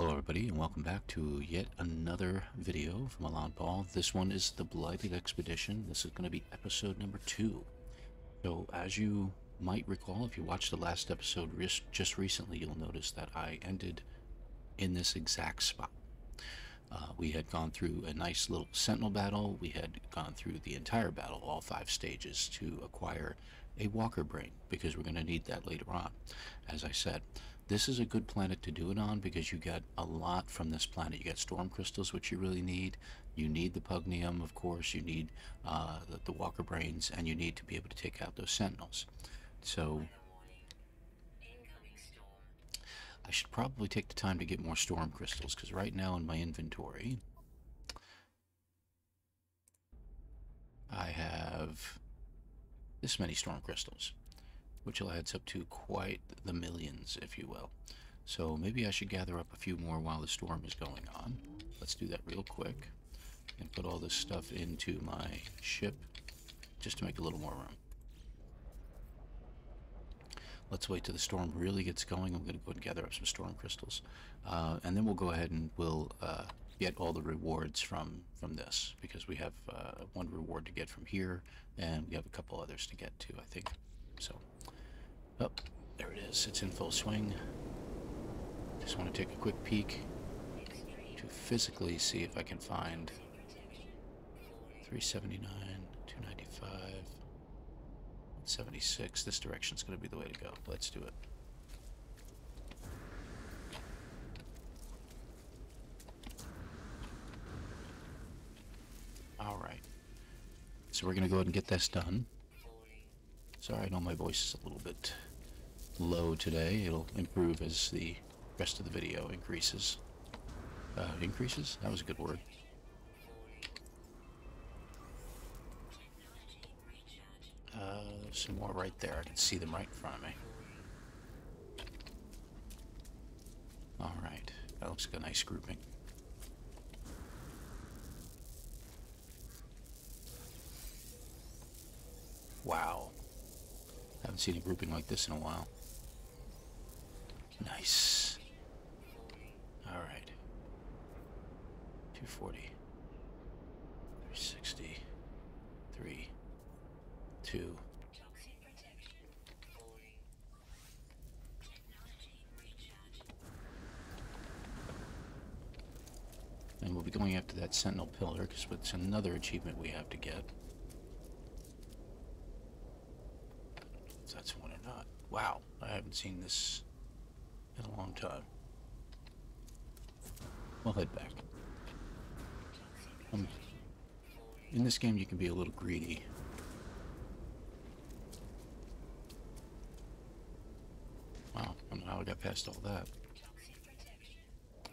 Hello everybody and welcome back to yet another video from ElanPaul. This one is the Blighted Expedition. This is going to be episode number two. So as you might recall, if you watched the last episode just recently, you'll notice that I ended in this exact spot. Uh, we had gone through a nice little sentinel battle. We had gone through the entire battle, all five stages, to acquire a walker brain, because we're going to need that later on. As I said, this is a good planet to do it on because you get a lot from this planet. You get storm crystals, which you really need. You need the pugnium, of course. You need uh, the, the walker brains, and you need to be able to take out those sentinels. So I should probably take the time to get more storm crystals, because right now in my inventory, I have this many storm crystals, which adds up to quite the millions, if you will. So maybe I should gather up a few more while the storm is going on. Let's do that real quick and put all this stuff into my ship just to make a little more room. Let's wait till the storm really gets going. I'm going to go and gather up some storm crystals. Uh, and then we'll go ahead and we'll uh, get all the rewards from, from this. Because we have uh, one reward to get from here. And we have a couple others to get to, I think. So, oh, there it is. It's in full swing. Just want to take a quick peek to physically see if I can find 379, 295... 76. This direction's going to be the way to go. Let's do it. Alright. So we're going to go ahead and get this done. Sorry, I know my voice is a little bit low today. It'll improve as the rest of the video increases. Uh, increases? That was a good word. Uh, some more right there. I can see them right in front of me. Alright, that looks like a nice grouping. Wow. Haven't seen a grouping like this in a while. Nice. Alright. 240. 360. 3 two. And we'll be going after that Sentinel Pillar, because it's another achievement we have to get. If that's one or not. Wow, I haven't seen this in a long time. We'll head back. Um, in this game you can be a little greedy Wow, how I got past all that.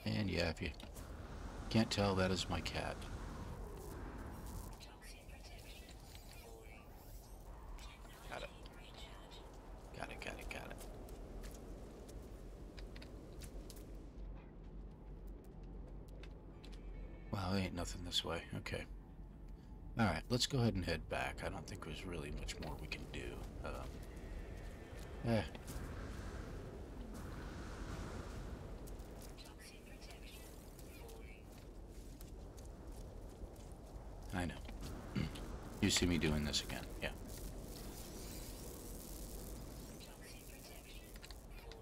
And yeah, if you can't tell, that is my cat. Got it. Got it, got it, got it. Well, ain't nothing this way. Okay. Alright, let's go ahead and head back. I don't think there's really much more we can do. Um, eh, I know. you see me doing this again, yeah.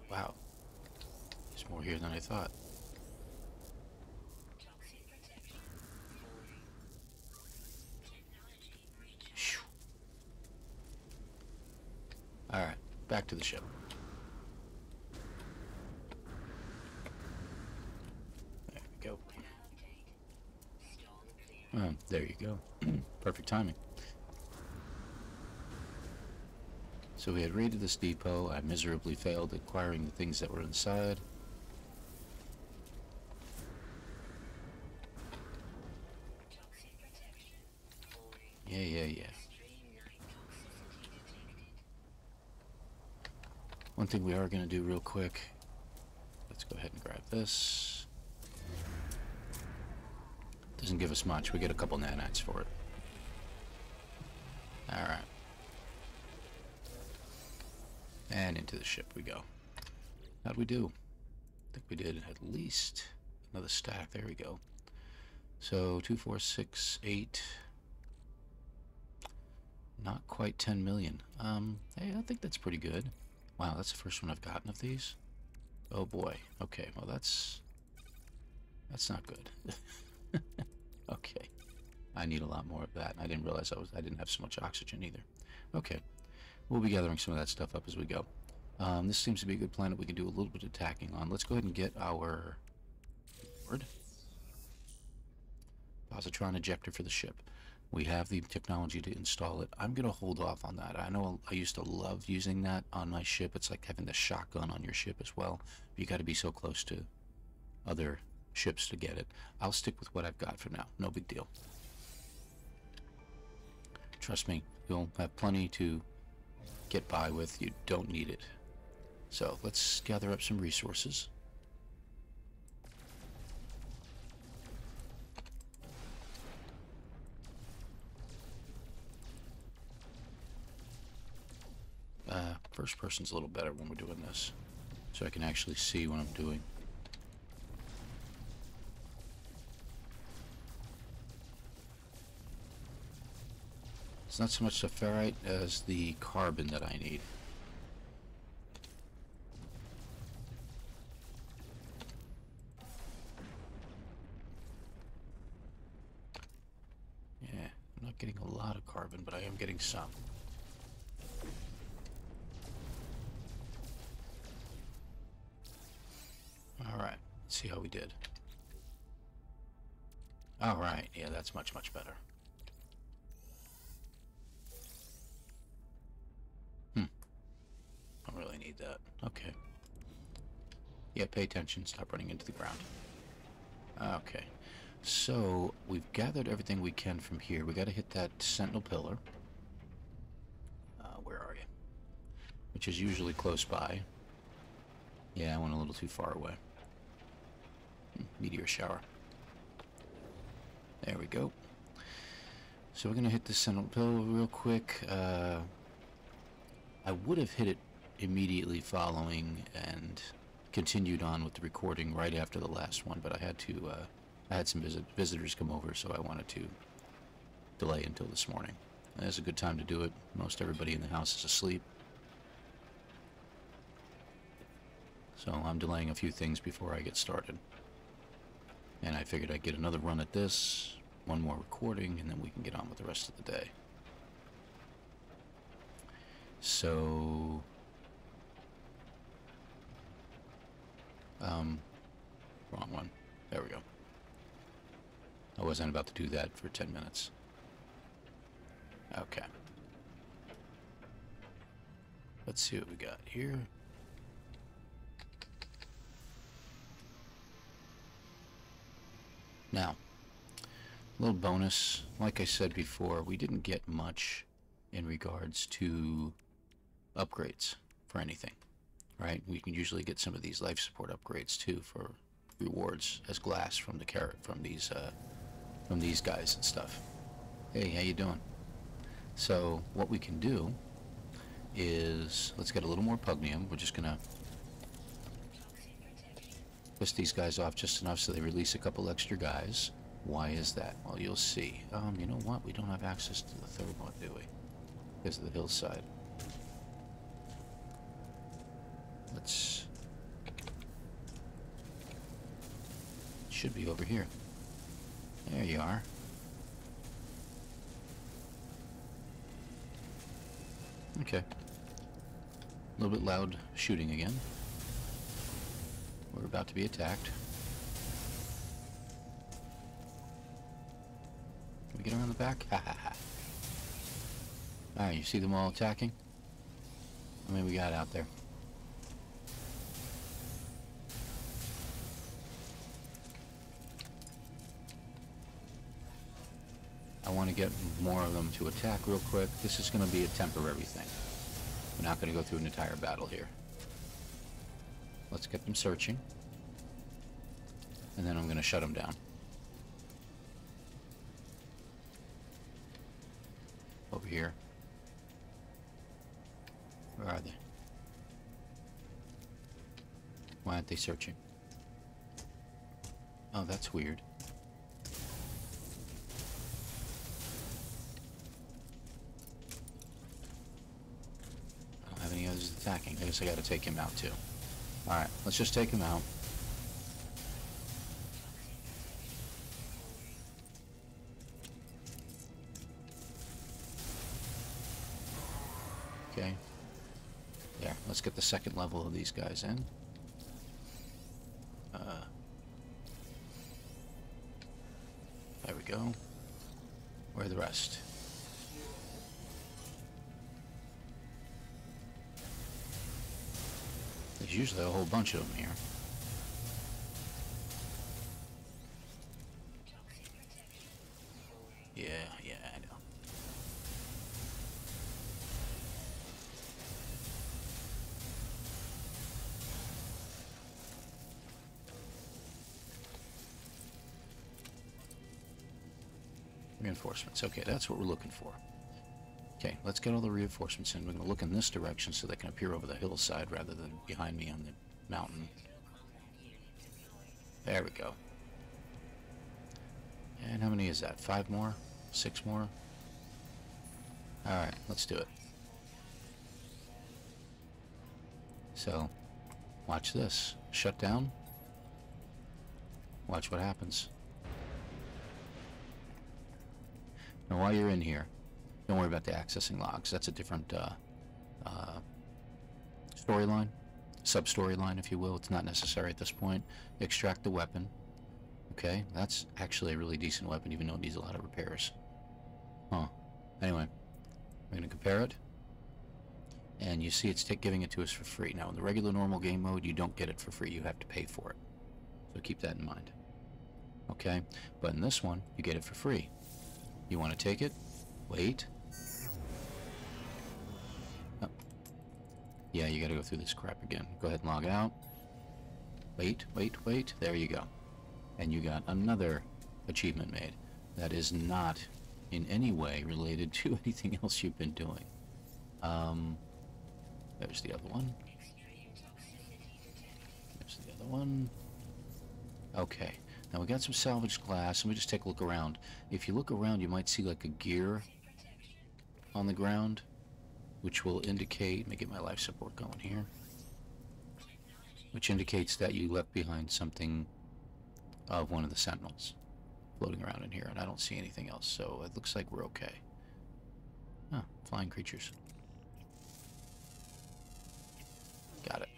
Wow. There's more here than I thought. To the ship. Oh, there you go. Perfect timing. So we had raided this depot. I miserably failed acquiring the things that were inside. Yeah, yeah, yeah. One thing we are going to do real quick. Let's go ahead and grab this. Doesn't give us much. We get a couple nanites for it. Alright. And into the ship we go. How'd we do? I think we did at least another stack. There we go. So two, four, six, eight. Not quite 10 million. Um, hey, I think that's pretty good. Wow, that's the first one I've gotten of these. Oh boy. Okay, well that's that's not good. okay. I need a lot more of that. I didn't realize I was I didn't have so much oxygen either. Okay. We'll be gathering some of that stuff up as we go. Um, this seems to be a good planet we can do a little bit of attacking on. Let's go ahead and get our board. Positron ejector for the ship. We have the technology to install it. I'm going to hold off on that. I know I used to love using that on my ship. It's like having the shotgun on your ship as well. you got to be so close to other ships to get it. I'll stick with what I've got for now. No big deal. Trust me, you'll have plenty to get by with. You don't need it. So let's gather up some resources. Uh, first person's a little better when we're doing this. So I can actually see what I'm doing. It's not so much the ferrite as the carbon that I need. Yeah, I'm not getting a lot of carbon, but I am getting some. We did. Alright, yeah, that's much, much better. Hmm. Don't really need that. Okay. Yeah, pay attention. Stop running into the ground. Okay. So, we've gathered everything we can from here. We gotta hit that sentinel pillar. Uh, where are you? Which is usually close by. Yeah, I went a little too far away. Meteor shower. There we go. So we're going to hit the sentinel pillar real quick. Uh, I would have hit it immediately following and continued on with the recording right after the last one, but I had to, uh, I had some visit visitors come over, so I wanted to delay until this morning. It's a good time to do it. Most everybody in the house is asleep. So I'm delaying a few things before I get started. And I figured I'd get another run at this, one more recording, and then we can get on with the rest of the day. So... Um, wrong one. There we go. I wasn't about to do that for 10 minutes. Okay. Let's see what we got here. Now, a little bonus. Like I said before, we didn't get much in regards to upgrades for anything, right? We can usually get some of these life support upgrades too for rewards as glass from the carrot from these uh, from these guys and stuff. Hey, how you doing? So what we can do is let's get a little more pugnium. We're just gonna piss these guys off just enough so they release a couple extra guys. Why is that? Well, you'll see. Um, you know what? We don't have access to the third one, do we? Because of the hillside. Let's... It should be over here. There you are. Okay. A little bit loud shooting again. We're about to be attacked. Can we get around the back? Ha ha ha. Alright, you see them all attacking? I mean, we got out there? I want to get more of them to attack real quick. This is going to be a temporary thing. We're not going to go through an entire battle here. Let's get them searching. And then I'm going to shut them down. Over here. Where are they? Why aren't they searching? Oh, that's weird. I don't have any others attacking. I guess I gotta take him out too. Alright, let's just take him out. Okay. There, let's get the second level of these guys in. A bunch of them here. Yeah, yeah, I know. Reinforcements. Okay, that's what we're looking for. Okay, let's get all the reinforcements in. We're going to look in this direction so they can appear over the hillside rather than behind me on the mountain. There we go. And how many is that? Five more? Six more? Alright, let's do it. So, watch this. Shut down. Watch what happens. Now while you're in here, don't worry about the accessing logs. That's a different uh, uh, storyline, sub-storyline, if you will. It's not necessary at this point. Extract the weapon. Okay, that's actually a really decent weapon, even though it needs a lot of repairs. Huh. Anyway, we're going to compare it. And you see it's giving it to us for free. Now, in the regular normal game mode, you don't get it for free. You have to pay for it. So keep that in mind. Okay? But in this one, you get it for free. You want to take it? Wait. Yeah, you gotta go through this crap again. Go ahead and log out. Wait, wait, wait. There you go. And you got another achievement made. That is not in any way related to anything else you've been doing. Um, there's the other one. There's the other one. Okay. Now we got some salvaged glass. Let me just take a look around. If you look around, you might see like a gear on the ground, which will indicate, let me get my life support going here, which indicates that you left behind something of one of the sentinels floating around in here, and I don't see anything else, so it looks like we're okay. Ah, flying creatures. Got it.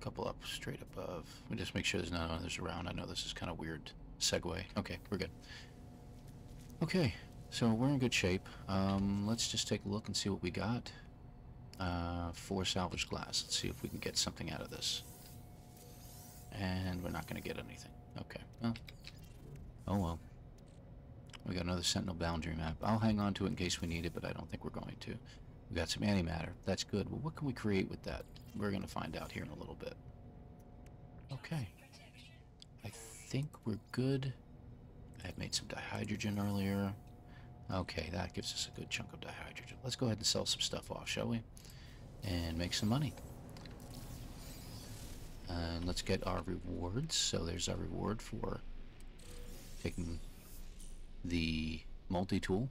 couple up straight above. Let me just make sure there's none others around. I know this is kind of weird segue. Okay, we're good. Okay, so we're in good shape. Um, let's just take a look and see what we got. Uh, four salvage glass. Let's see if we can get something out of this. And we're not going to get anything. Okay, well. Oh well. We got another Sentinel boundary map. I'll hang on to it in case we need it, but I don't think we're going to. We got some antimatter. That's good. Well, what can we create with that? We're going to find out here in a little bit. Okay. I think we're good. I made some dihydrogen earlier. Okay, that gives us a good chunk of dihydrogen. Let's go ahead and sell some stuff off, shall we? And make some money. And let's get our rewards. So there's our reward for taking the multi-tool.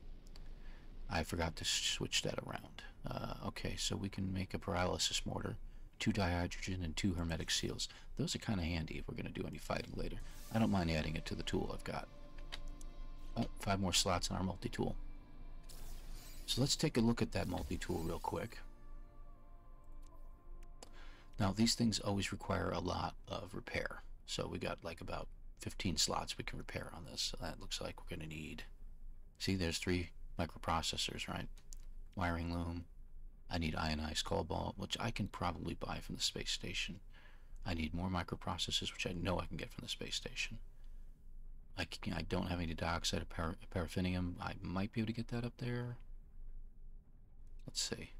I forgot to switch that around. Uh, okay, so we can make a paralysis mortar two dihydrogen, and two hermetic seals. Those are kind of handy if we're going to do any fighting later. I don't mind adding it to the tool I've got. Oh, five more slots in our multi-tool. So let's take a look at that multi-tool real quick. Now these things always require a lot of repair. So we got like about 15 slots we can repair on this. So that looks like we're going to need... See, there's three microprocessors, right? Wiring loom, I need ionized cobalt, which I can probably buy from the space station. I need more microprocessors, which I know I can get from the space station. I, I don't have any dioxite of par paraffinium. I might be able to get that up there. Let's see.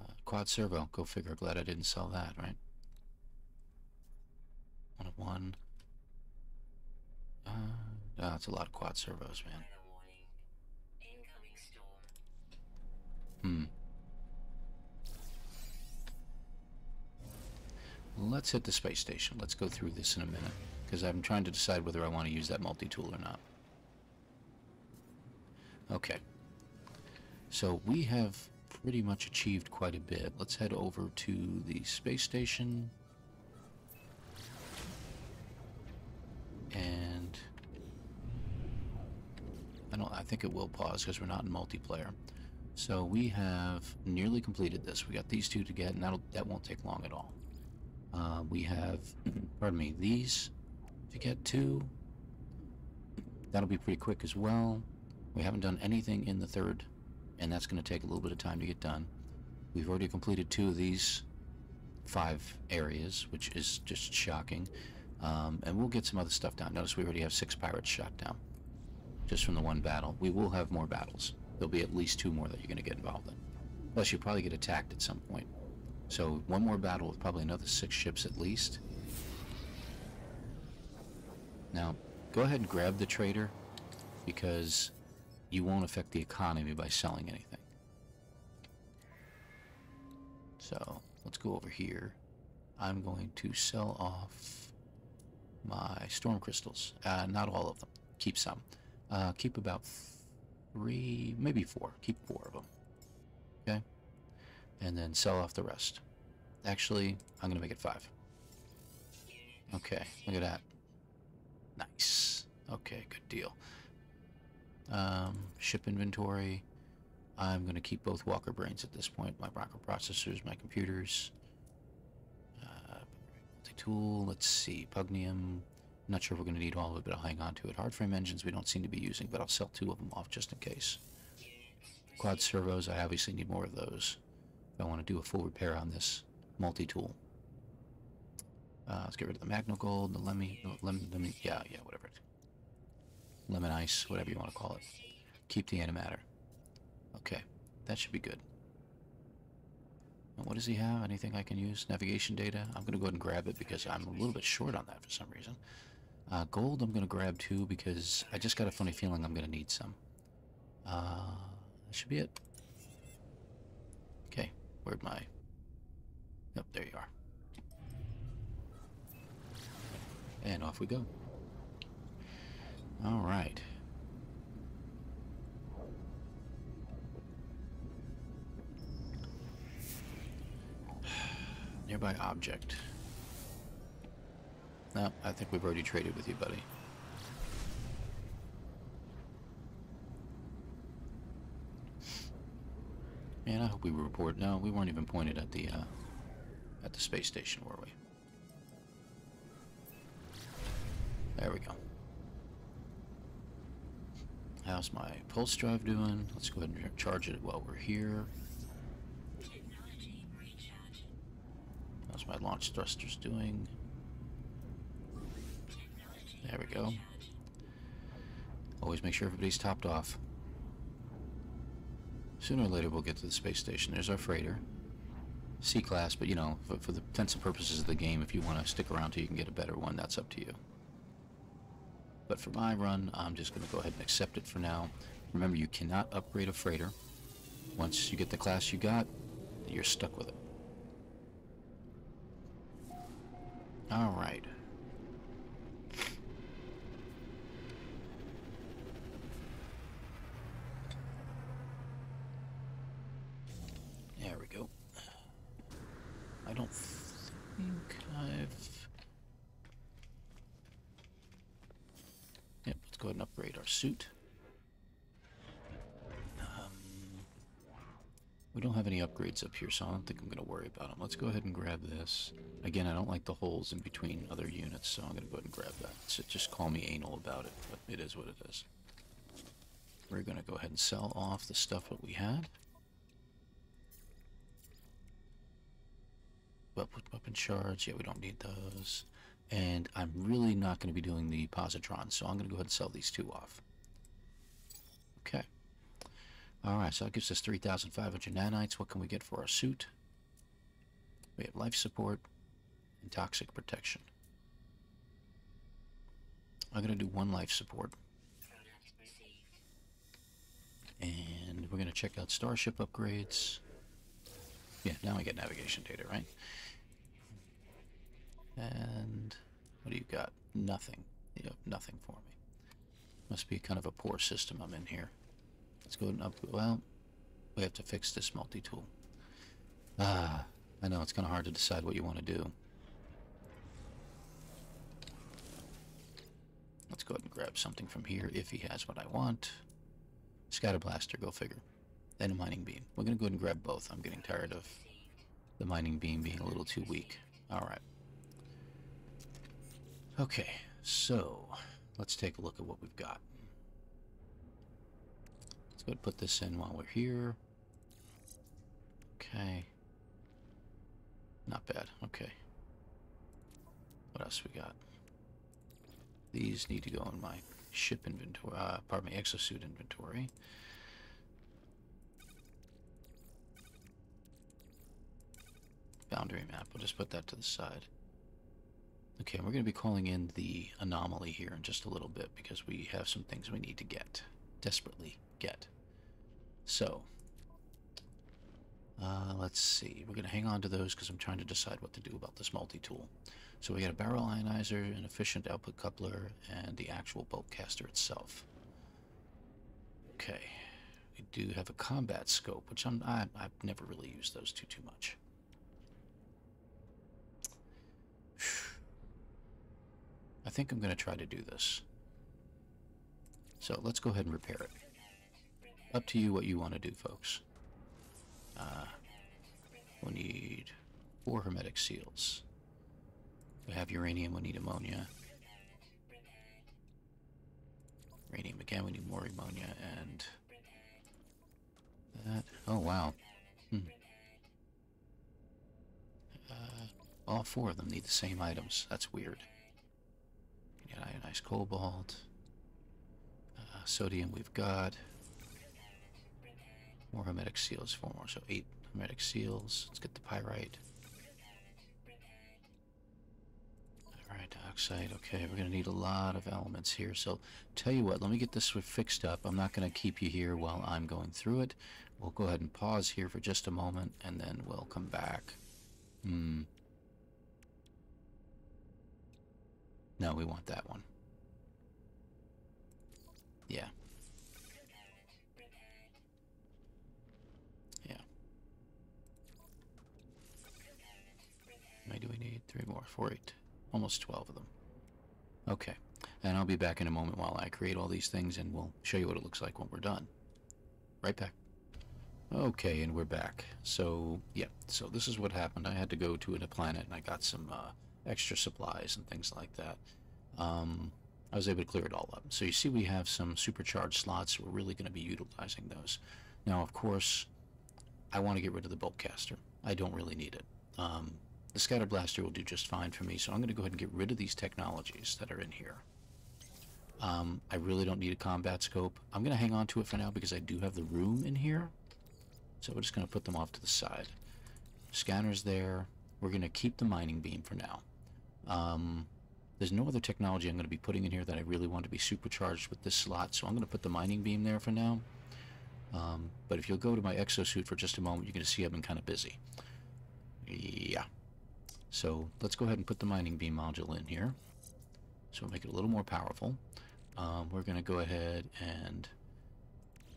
Uh, quad servo. Go figure. Glad I didn't sell that, right? One of one. Uh, oh, that's a lot of quad servos, man. Hmm. let's hit the space station. Let's go through this in a minute, because I'm trying to decide whether I want to use that multi-tool or not. Okay. So we have pretty much achieved quite a bit. Let's head over to the space station. And I don't I think it will pause because we're not in multiplayer. So we have nearly completed this. We got these two to get, and that'll that won't take long at all. Uh, we have, pardon me, these to get to. That'll be pretty quick as well. We haven't done anything in the third, and that's going to take a little bit of time to get done. We've already completed two of these five areas, which is just shocking. Um, and we'll get some other stuff down. Notice we already have six pirates shot down, just from the one battle. We will have more battles. There'll be at least two more that you're going to get involved in. Plus, you'll probably get attacked at some point. So one more battle with probably another six ships at least. Now, go ahead and grab the trader, because you won't affect the economy by selling anything. So, let's go over here. I'm going to sell off my storm crystals. Uh, not all of them. Keep some. Uh, keep about three, maybe four. Keep four of them. Okay? And then sell off the rest. Actually, I'm going to make it five. Okay, look at that. Nice. Okay, good deal. Um, ship inventory. I'm going to keep both Walker brains at this point. My microprocessors, my computers. Uh, tool. Let's see. Pugnium. Not sure if we're going to need all of it, but I'll hang on to it. Hardframe engines we don't seem to be using, but I'll sell two of them off just in case. Quad servos, I obviously need more of those. If I want to do a full repair on this multi-tool. Uh, let's get rid of the Magna Gold, the Lemmy, lemon, lemon, yeah, yeah, whatever. Lemon Ice, whatever you want to call it. Keep the antimatter. Okay, that should be good. And what does he have? Anything I can use? Navigation data? I'm going to go ahead and grab it because I'm a little bit short on that for some reason. Uh, gold I'm going to grab too because I just got a funny feeling I'm going to need some. Uh, that should be it. Okay, where'd my... Yep, there you are. And off we go. All right. Nearby object. No, I think we've already traded with you, buddy. Man, I hope we report. No, we weren't even pointed at the, uh, at the space station, were we? There we go. How's my pulse drive doing? Let's go ahead and charge it while we're here. How's my launch thrusters doing? There we go. Always make sure everybody's topped off. Sooner or later we'll get to the space station. There's our freighter. C-class, but you know, for, for the defensive purposes of the game, if you want to stick around till you can get a better one, that's up to you. But for my run, I'm just going to go ahead and accept it for now. Remember, you cannot upgrade a freighter. Once you get the class you got, you're stuck with it. Alright. There we go. I don't think I've... Yep, let's go ahead and upgrade our suit. Um, we don't have any upgrades up here, so I don't think I'm going to worry about them. Let's go ahead and grab this. Again, I don't like the holes in between other units, so I'm going to go ahead and grab that. So just call me anal about it, but it is what it is. We're going to go ahead and sell off the stuff that we had. Weapon shards, yeah, we don't need those. And I'm really not going to be doing the positron, so I'm going to go ahead and sell these two off. Okay. Alright, so that gives us 3,500 nanites. What can we get for our suit? We have life support and toxic protection. I'm going to do one life support. And we're going to check out starship upgrades. Yeah, now I get navigation data, right? And what do you got? Nothing. You have nothing for me. Must be kind of a poor system I'm in here. Let's go and up. Well, we have to fix this multi-tool. Ah, I know it's kind of hard to decide what you want to do. Let's go ahead and grab something from here if he has what I want. Scatter blaster, go figure. Then a mining beam. We're gonna go ahead and grab both. I'm getting tired of the mining beam being a little too weak. Alright. Okay, so let's take a look at what we've got. Let's go ahead and put this in while we're here. Okay. Not bad. Okay. What else we got? These need to go in my ship inventory, uh, pardon me, exosuit inventory. Boundary map, we'll just put that to the side. Okay, we're going to be calling in the anomaly here in just a little bit because we have some things we need to get. Desperately get. So, uh, let's see. We're going to hang on to those because I'm trying to decide what to do about this multi-tool. So we got a barrel ionizer, an efficient output coupler, and the actual bolt caster itself. Okay. We do have a combat scope, which I'm, I, I've never really used those two too much. I think I'm going to try to do this. So let's go ahead and repair it. Up to you what you want to do, folks. Uh, we need four hermetic seals. We have uranium, we need ammonia. Uranium again, we need more ammonia and that. Oh, wow. Hmm. Uh, all four of them need the same items. That's weird. We ionized cobalt. Uh, sodium we've got. More hermetic seals, four more. So eight hermetic seals. Let's get the pyrite. Alright, dioxite. Okay, we're going to need a lot of elements here. So, tell you what, let me get this fixed up. I'm not going to keep you here while I'm going through it. We'll go ahead and pause here for just a moment, and then we'll come back. Hmm. No, we want that one. Yeah. Yeah. Many do we need? Three more. Four, eight. Almost 12 of them. Okay. And I'll be back in a moment while I create all these things, and we'll show you what it looks like when we're done. Right back. Okay, and we're back. So, yeah. So this is what happened. I had to go to a planet, and I got some uh, extra supplies and things like that. Um, I was able to clear it all up. So you see we have some supercharged slots. We're really going to be utilizing those. Now, of course, I want to get rid of the bolt caster. I don't really need it. Um, the scatter blaster will do just fine for me, so I'm going to go ahead and get rid of these technologies that are in here. Um, I really don't need a combat scope. I'm going to hang on to it for now because I do have the room in here. So we're just going to put them off to the side. Scanner's there. We're going to keep the mining beam for now. Um, there's no other technology I'm going to be putting in here that I really want to be supercharged with this slot, so I'm going to put the mining beam there for now. Um, but if you'll go to my exosuit for just a moment, you're going to see I've been kind of busy. Yeah. So let's go ahead and put the mining beam module in here. So make it a little more powerful. Um, we're going to go ahead and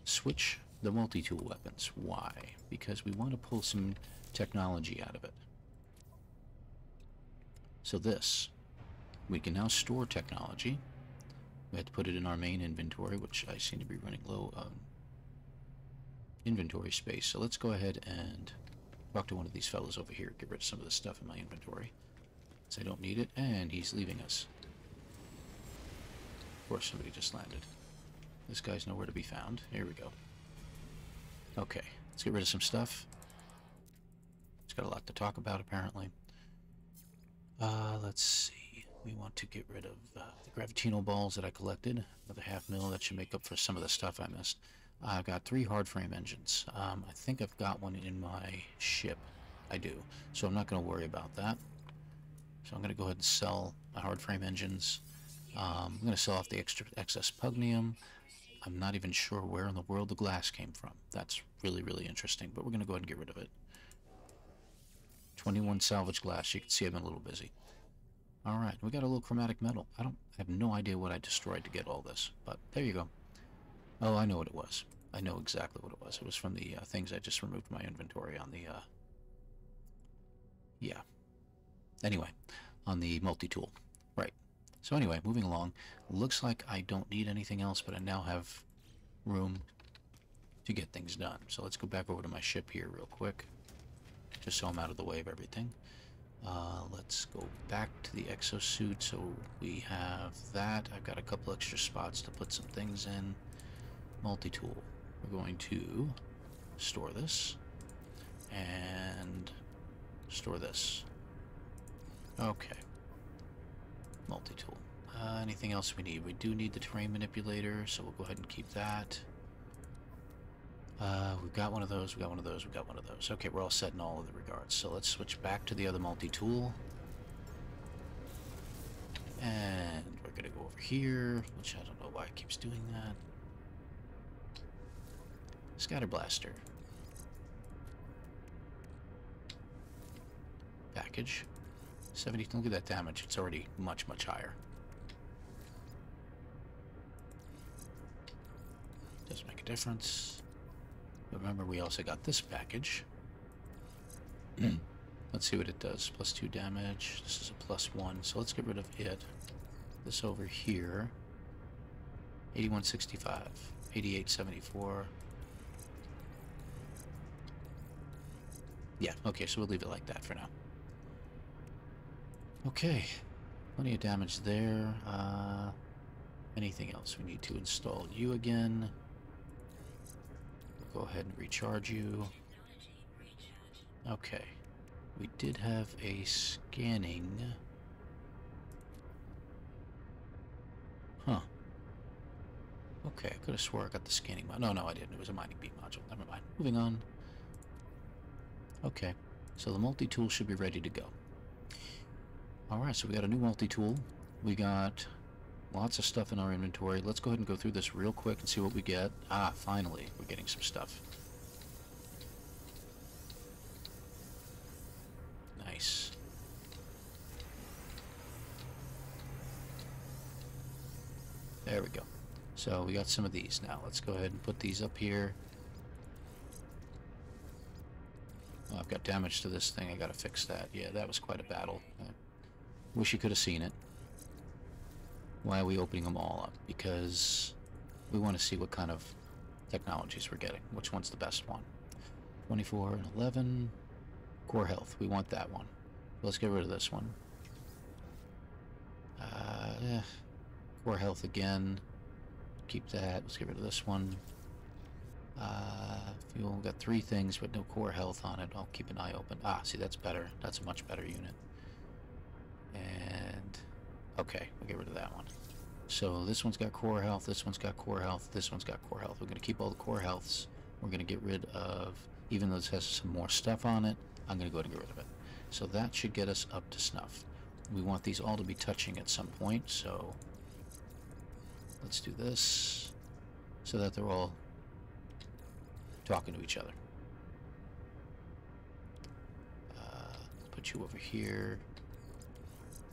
switch the multi-tool weapons. Why? Because we want to pull some technology out of it. So this we can now store technology. We have to put it in our main inventory, which I seem to be running low on inventory space. So let's go ahead and talk to one of these fellows over here. Get rid of some of the stuff in my inventory. So I don't need it. And he's leaving us. Of course, somebody just landed. This guy's nowhere to be found. Here we go. Okay, let's get rid of some stuff. It's got a lot to talk about, apparently. Uh, let's see we want to get rid of uh, the gravitino balls that I collected. Another half mil, that should make up for some of the stuff I missed. I've got three hard frame engines. Um, I think I've got one in my ship. I do. So I'm not going to worry about that. So I'm going to go ahead and sell my hard frame engines. Um, I'm going to sell off the extra excess pugnium. I'm not even sure where in the world the glass came from. That's really, really interesting, but we're going to go ahead and get rid of it. 21 salvage glass. You can see I've been a little busy. Alright, we got a little chromatic metal. I don't I have no idea what I destroyed to get all this, but there you go. Oh, I know what it was. I know exactly what it was. It was from the uh, things I just removed my inventory on the, uh... Yeah. Anyway, on the multi-tool. Right. So anyway, moving along. Looks like I don't need anything else, but I now have room to get things done. So let's go back over to my ship here real quick, just so I'm out of the way of everything. Uh, let's go back to the exosuit. So we have that. I've got a couple extra spots to put some things in. Multi-tool. We're going to store this and store this. Okay. Multi-tool. Uh, anything else we need? We do need the terrain manipulator, so we'll go ahead and keep that. Uh, we've got one of those, we've got one of those, we've got one of those. Okay, we're all set in all of the regards. So let's switch back to the other multi-tool. And we're gonna go over here, which I don't know why it keeps doing that. Scatter Blaster. Package. 70, look at that damage, it's already much, much higher. Doesn't make a difference. Remember, we also got this package. let's see what it does. Plus two damage. This is a plus one, so let's get rid of it. This over here. 8165. 8874. Yeah, okay, so we'll leave it like that for now. Okay, plenty of damage there. Uh, anything else we need to install you again? Go ahead and recharge you. Okay. We did have a scanning. Huh. Okay, I could have swore I got the scanning mod. No, no, I didn't. It was a mining beam module. Never mind. Moving on. Okay. So the multi-tool should be ready to go. Alright, so we got a new multi-tool. We got Lots of stuff in our inventory. Let's go ahead and go through this real quick and see what we get. Ah, finally, we're getting some stuff. Nice. There we go. So we got some of these now. Let's go ahead and put these up here. Oh, I've got damage to this thing. I gotta fix that. Yeah, that was quite a battle. I wish you could have seen it. Why are we opening them all up? Because we want to see what kind of technologies we're getting. Which one's the best one? 24 and 11. Core health. We want that one. Let's get rid of this one. Uh, eh. Core health again. Keep that. Let's get rid of this one. Uh, fuel. Got three things, but no core health on it. I'll keep an eye open. Ah, see, that's better. That's a much better unit. And Okay, we'll get rid of that one. So this one's got core health, this one's got core health, this one's got core health. We're going to keep all the core healths. We're going to get rid of, even though this has some more stuff on it, I'm going to go ahead and get rid of it. So that should get us up to snuff. We want these all to be touching at some point, so let's do this so that they're all talking to each other. Uh, put you over here.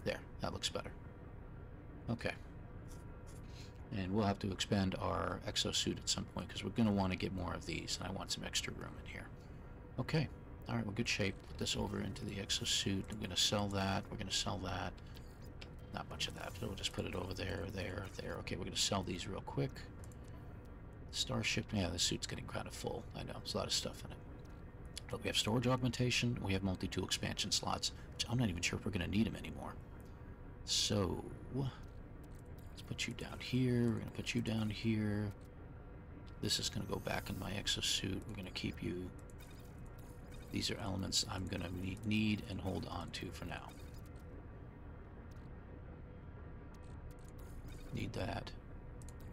There, that looks better. Okay. And we'll have to expand our exosuit at some point because we're going to want to get more of these, and I want some extra room in here. Okay. All right, we're good shape. Put this over into the exosuit. We're going to sell that. We're going to sell that. Not much of that, but we'll just put it over there, there, there. Okay, we're going to sell these real quick. Starship, yeah, the suit's getting kind of full. I know, there's a lot of stuff in it. But we have storage augmentation, we have multi-tool expansion slots, which I'm not even sure if we're going to need them anymore. So, put you down here. We're going to put you down here. This is going to go back in my exosuit. We're going to keep you. These are elements I'm going to need and hold on to for now. Need that.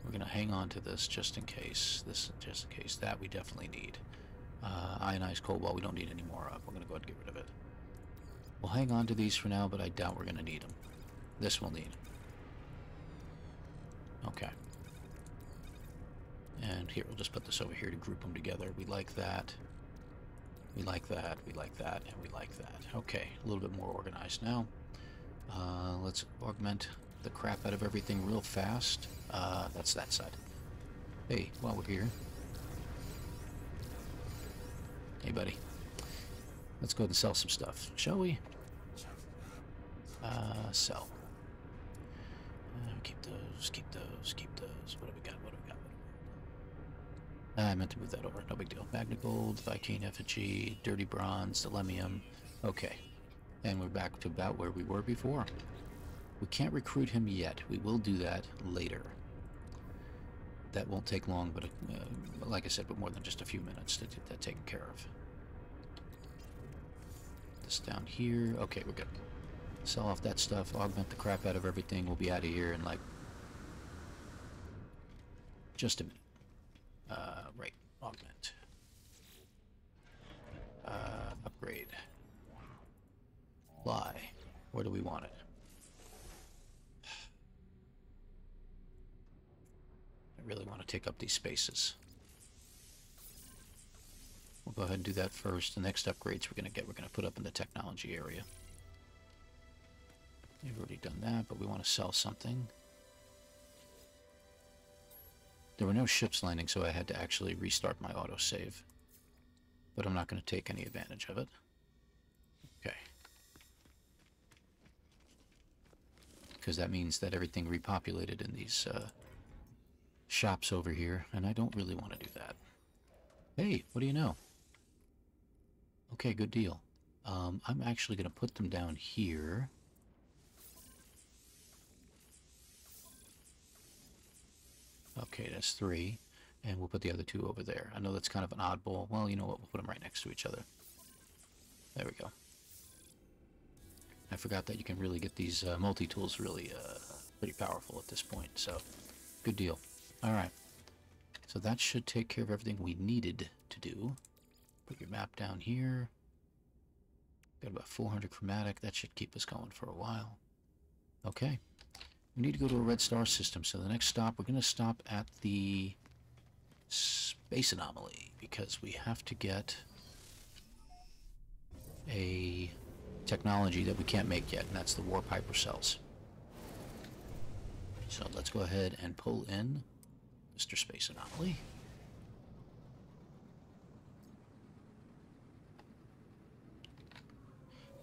We're going to hang on to this just in case. This just in case. That we definitely need. Uh, ionized cobalt we don't need any more of. We're going to go ahead and get rid of it. We'll hang on to these for now, but I doubt we're going to need them. This we'll need. Okay. And here, we'll just put this over here to group them together. We like that. We like that. We like that. And we like that. Okay, a little bit more organized now. Uh, let's augment the crap out of everything real fast. Uh, that's that side. Hey, while we're here. Hey, buddy. Let's go ahead and sell some stuff, shall we? Uh, sell. Keep those, keep those, keep those. What do we got? What do we got? What do we got? I meant to move that over. No big deal. Magna Gold, Vy'keen effigy, Dirty Bronze, Delemium. Okay. And we're back to about where we were before. We can't recruit him yet. We will do that later. That won't take long, but uh, like I said, but more than just a few minutes to get that taken care of. This down here. Okay, we're good. Sell off that stuff, augment the crap out of everything. We'll be out of here in like just a minute. Uh, right, augment. Uh, upgrade. Fly. Where do we want it? I really want to take up these spaces. We'll go ahead and do that first. The next upgrades we're going to get, we're going to put up in the technology area. We've already done that, but we want to sell something. There were no ships landing, so I had to actually restart my autosave. But I'm not going to take any advantage of it. Okay. Because that means that everything repopulated in these uh, shops over here, and I don't really want to do that. Hey, what do you know? Okay, good deal. Um, I'm actually going to put them down here. Okay, that's three. And we'll put the other two over there. I know that's kind of an oddball. Well, you know what? We'll put them right next to each other. There we go. I forgot that you can really get these uh, multi-tools really uh, pretty powerful at this point. So, good deal. All right. So that should take care of everything we needed to do. Put your map down here. Got about 400 chromatic. That should keep us going for a while. Okay. We need to go to a red star system. So the next stop, we're going to stop at the space anomaly because we have to get a technology that we can't make yet, and that's the warp hypercells. So let's go ahead and pull in Mr. Space Anomaly.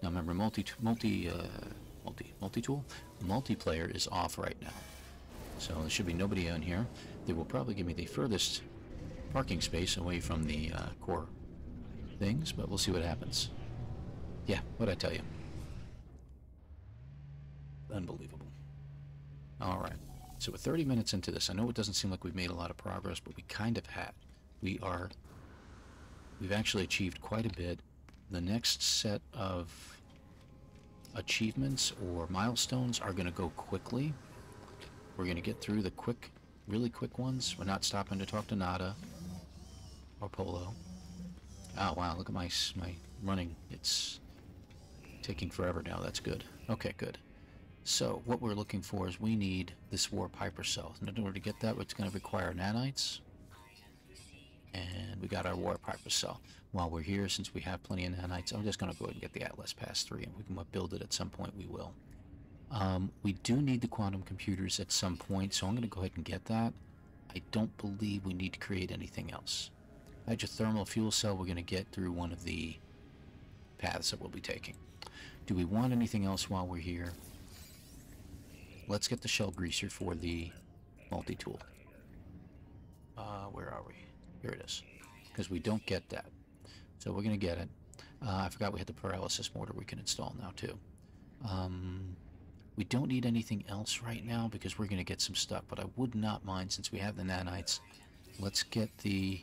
Now remember, multi multi uh, multi multi tool multiplayer is off right now, so there should be nobody on here. They will probably give me the furthest parking space away from the uh, core things, but we'll see what happens. Yeah, what'd I tell you. Unbelievable. All right. So we're 30 minutes into this. I know it doesn't seem like we've made a lot of progress, but we kind of have. We are, we've actually achieved quite a bit. The next set of achievements or milestones are going to go quickly. We're going to get through the quick, really quick ones. We're not stopping to talk to Nada or Polo. Oh, wow, look at my, my running. It's taking forever now. That's good. Okay, good. So what we're looking for is we need this warp hypercell. In order to get that, it's going to require nanites. And we got our warp hypercell. While we're here, since we have plenty of nanites, I'm just going to go ahead and get the Atlas Pass 3, and we can build it at some point, we will. Um, we do need the quantum computers at some point, so I'm going to go ahead and get that. I don't believe we need to create anything else. Hydrothermal fuel cell we're going to get through one of the paths that we'll be taking. Do we want anything else while we're here? Let's get the shell greaser for the multi-tool. Uh, where are we? Here it is. Because we don't get that. So we're going to get it. Uh, I forgot we had the paralysis mortar we can install now too. Um, we don't need anything else right now because we're going to get some stuff, but I would not mind since we have the nanites. Let's get the...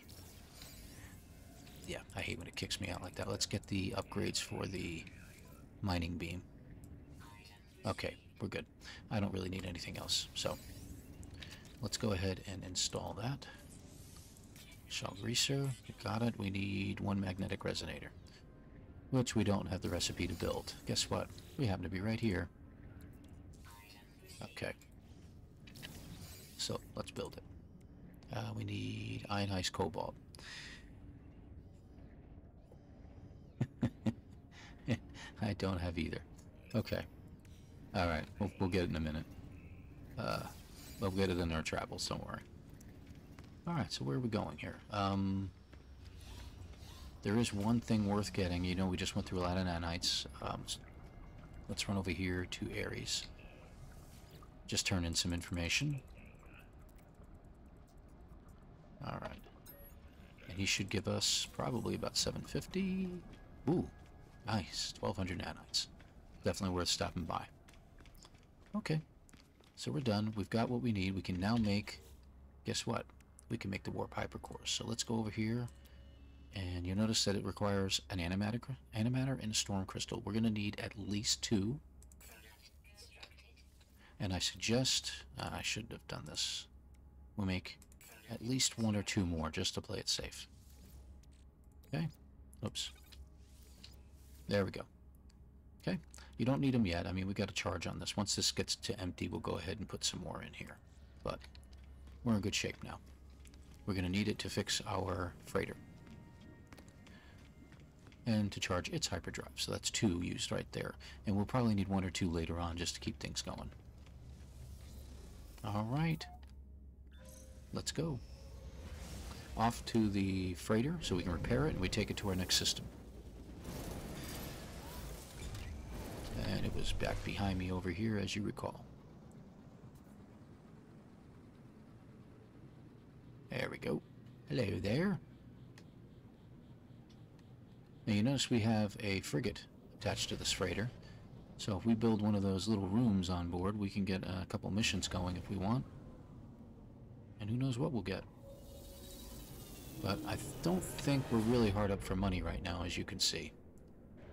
Yeah, I hate when it kicks me out like that. Let's get the upgrades for the mining beam. Okay, we're good. I don't really need anything else. So let's go ahead and install that. Shell greaser, you got it. We need one magnetic resonator, which we don't have the recipe to build. Guess what? We happen to be right here. Okay. So let's build it. Uh, we need ionized cobalt. I don't have either. Okay. Alright, we'll, we'll get it in a minute. Uh, we'll get it in our travels, don't worry. Alright, so where are we going here? Um, there is one thing worth getting. You know, we just went through a lot of nanites. Um, let's run over here to Ares. Just turn in some information. Alright. And he should give us probably about 750. Ooh, nice. 1200 nanites. Definitely worth stopping by. Okay. So we're done. We've got what we need. We can now make... Guess what? We can make the Warp Hypercores. So let's go over here. And you'll notice that it requires an animatic, animator and a storm crystal. We're going to need at least two. And I suggest... Uh, I shouldn't have done this. We'll make at least one or two more just to play it safe. Okay? Oops. There we go. Okay? You don't need them yet. I mean, we got a charge on this. Once this gets to empty, we'll go ahead and put some more in here. But we're in good shape now. We're going to need it to fix our freighter. And to charge its hyperdrive. So that's two used right there. And we'll probably need one or two later on just to keep things going. Alright. Let's go. Off to the freighter so we can repair it and we take it to our next system. And it was back behind me over here as you recall. There we go. Hello there. Now you notice we have a frigate attached to this freighter. So if we build one of those little rooms on board, we can get a couple missions going if we want. And who knows what we'll get. But I don't think we're really hard up for money right now, as you can see.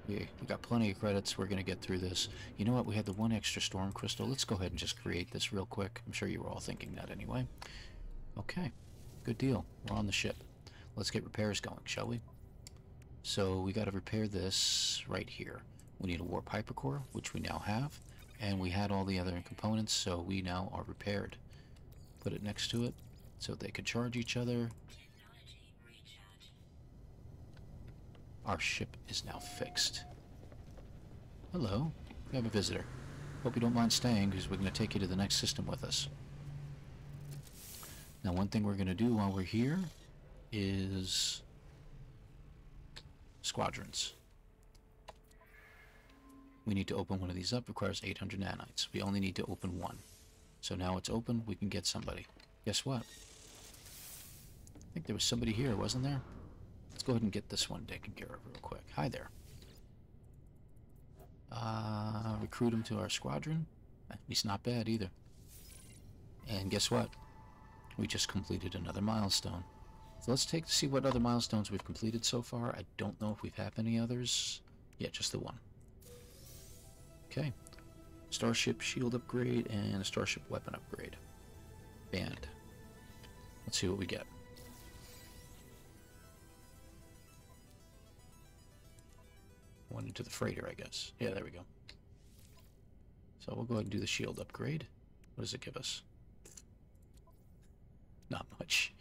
We, we got plenty of credits. We're going to get through this. You know what? We had the one extra storm crystal. Let's go ahead and just create this real quick. I'm sure you were all thinking that anyway. Okay. Good deal. We're on the ship. Let's get repairs going, shall we? So we got to repair this right here. We need a warp hypercore, which we now have. And we had all the other components, so we now are repaired. Put it next to it so they could charge each other. Our ship is now fixed. Hello. We have a visitor. Hope you don't mind staying, because we're going to take you to the next system with us. Now, one thing we're going to do while we're here is squadrons. We need to open one of these up. Requires 800 nanites. We only need to open one. So now it's open. We can get somebody. Guess what? I think there was somebody here, wasn't there? Let's go ahead and get this one taken care of real quick. Hi there. Uh, recruit him to our squadron. He's not bad either. And guess what? We just completed another milestone. So let's take to see what other milestones we've completed so far. I don't know if we've had any others. Yeah, just the one. Okay. Starship shield upgrade and a starship weapon upgrade. Band. Let's see what we get. One into the freighter, I guess. Yeah, there we go. So we'll go ahead and do the shield upgrade. What does it give us? Not much.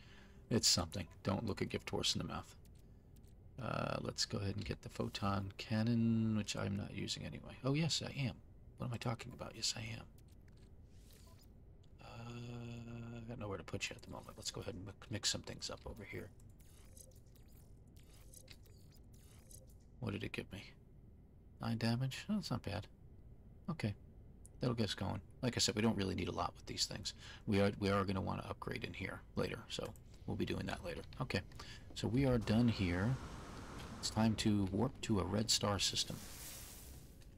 It's something. Don't look a gift horse in the mouth. Uh, let's go ahead and get the photon cannon, which I'm not using anyway. Oh, yes, I am. What am I talking about? Yes, I am. Uh, I got nowhere to put you at the moment. Let's go ahead and mix some things up over here. What did it give me? Nine damage? Oh, that's not bad. Okay. That'll get us going. Like I said, we don't really need a lot with these things. We are we are going to want to upgrade in here later, so we'll be doing that later. Okay. So we are done here. It's time to warp to a red star system.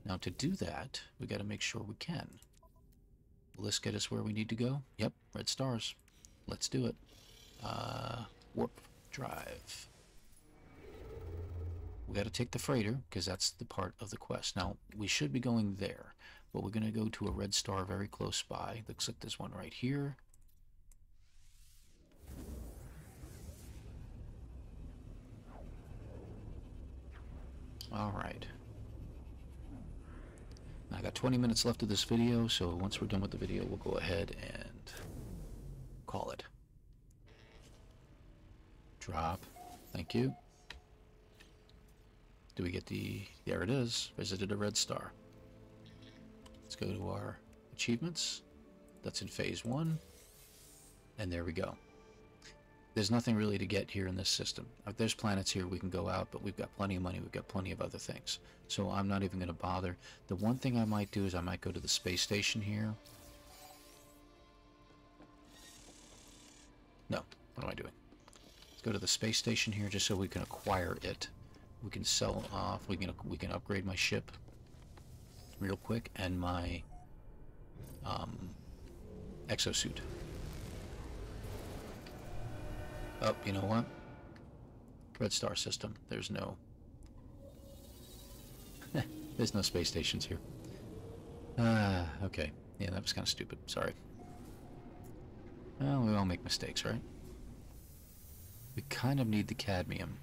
Now to do that, we got to make sure we can. Will this get us where we need to go? Yep, red stars. Let's do it. Uh, warp drive. We got to take the freighter, because that's the part of the quest. Now, we should be going there, but we're going to go to a red star very close by. Looks like this one right here. Alright. I got 20 minutes left of this video, so once we're done with the video, we'll go ahead and call it. Drop. Thank you. Do we get the... There it is. Visited a red star. Let's go to our achievements. That's in phase one. And there we go. There's nothing really to get here in this system. If there's planets here, we can go out, but we've got plenty of money. We've got plenty of other things. So I'm not even going to bother. The one thing I might do is I might go to the space station here. No. What am I doing? Let's go to the space station here just so we can acquire it. We can sell off. We can we can upgrade my ship real quick and my um, exosuit. Oh, you know what? Red Star system. There's no... There's no space stations here. Ah, uh, okay. Yeah, that was kind of stupid. Sorry. Well, we all make mistakes, right? We kind of need the cadmium.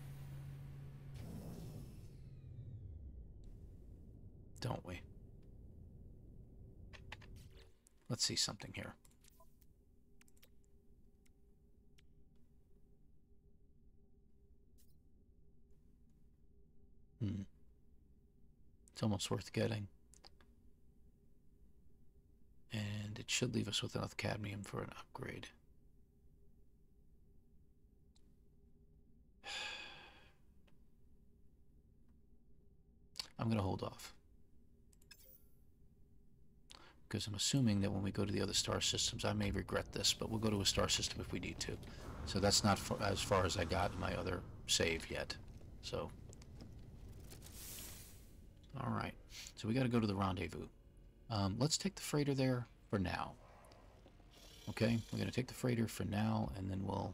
Don't we? Let's see something here. Hmm. It's almost worth getting. And it should leave us with enough cadmium for an upgrade. I'm going to hold off. Because I'm assuming that when we go to the other star systems, I may regret this, but we'll go to a star system if we need to. So that's not as far as I got in my other save yet. So all right. So we got to go to the rendezvous. Um, let's take the freighter there for now. Okay, we're going to take the freighter for now, and then we'll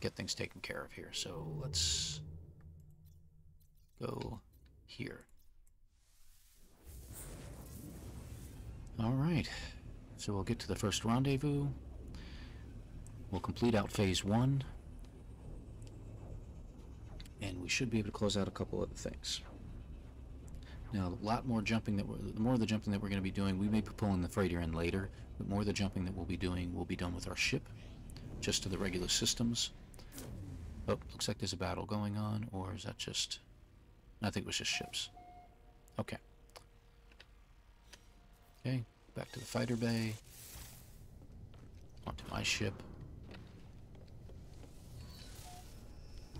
get things taken care of here. So let's go here. All right. So we'll get to the first rendezvous. We'll complete out phase one. And we should be able to close out a couple other things. Now, a lot more jumping that we're, the more of the jumping that we're going to be doing, we may be pulling the freighter in later, but more of the jumping that we'll be doing will be done with our ship, just to the regular systems. Oh, looks like there's a battle going on, or is that just... I think it was just ships. Okay. Okay, back to the fighter bay. Onto my ship.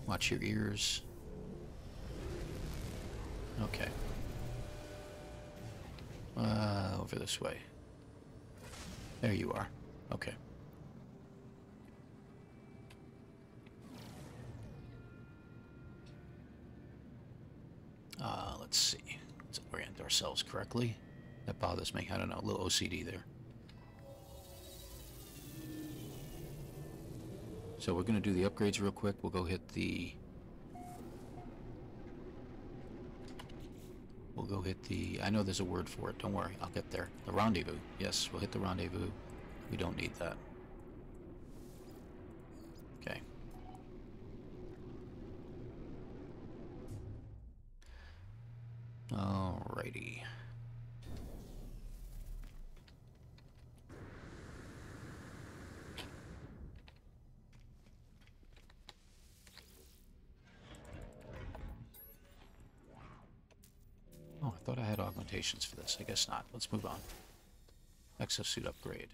Watch your ears. Okay. Uh, over this way. There you are. Okay. Uh, let's see. Let's orient ourselves correctly. That bothers me. I don't know. A little OCD there. So we're going to do the upgrades real quick. We'll go hit the We'll go hit the... I know there's a word for it. Don't worry. I'll get there. The rendezvous. Yes, we'll hit the rendezvous. We don't need that. Okay. Alrighty. Augmentations for this. I guess not. Let's move on. Exosuit upgrade.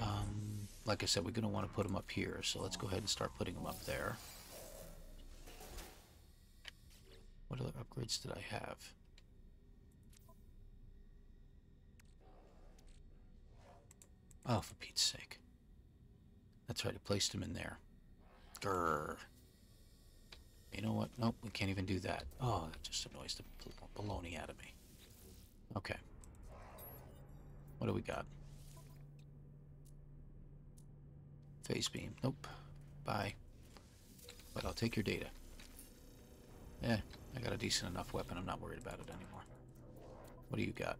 Um, like I said, we're going to want to put them up here, so let's go ahead and start putting them up there. What other upgrades did I have? Oh, for Pete's sake. That's right, I placed him in there. Grrr. You know what? Nope, we can't even do that. Oh, that just annoys the baloney out of me. Okay. What do we got? Phase beam. Nope. Bye. But I'll take your data. Yeah, I got a decent enough weapon. I'm not worried about it anymore. What do you got?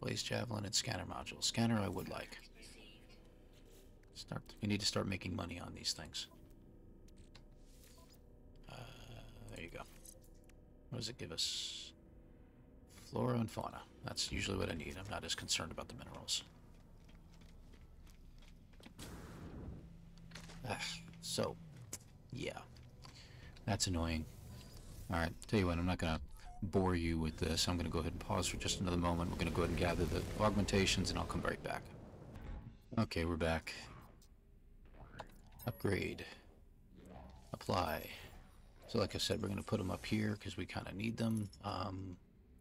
Blaze Javelin and scanner module. Scanner I would like. Start. We need to start making money on these things. There you go. What does it give us? Flora and fauna. That's usually what I need. I'm not as concerned about the minerals. Ah, so, yeah. That's annoying. Alright, tell you what, I'm not gonna bore you with this, I'm going to go ahead and pause for just another moment. We're going to go ahead and gather the augmentations, and I'll come right back. Okay, we're back. Upgrade. Apply. So like I said, we're going to put them up here because we kind of need them um,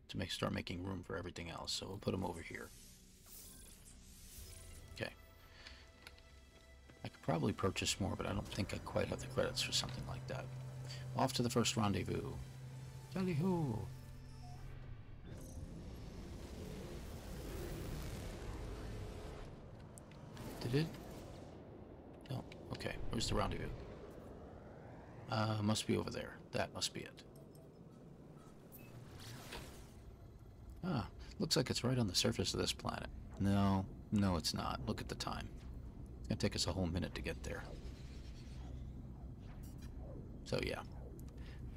to make start making room for everything else. So we'll put them over here. Okay. I could probably purchase more, but I don't think I quite have the credits for something like that. Off to the first rendezvous. Tally ho! Did it? No. Okay, where's the rendezvous? Uh, must be over there. That must be it. Ah, looks like it's right on the surface of this planet. No, no it's not. Look at the time. It's gonna take us a whole minute to get there. So yeah,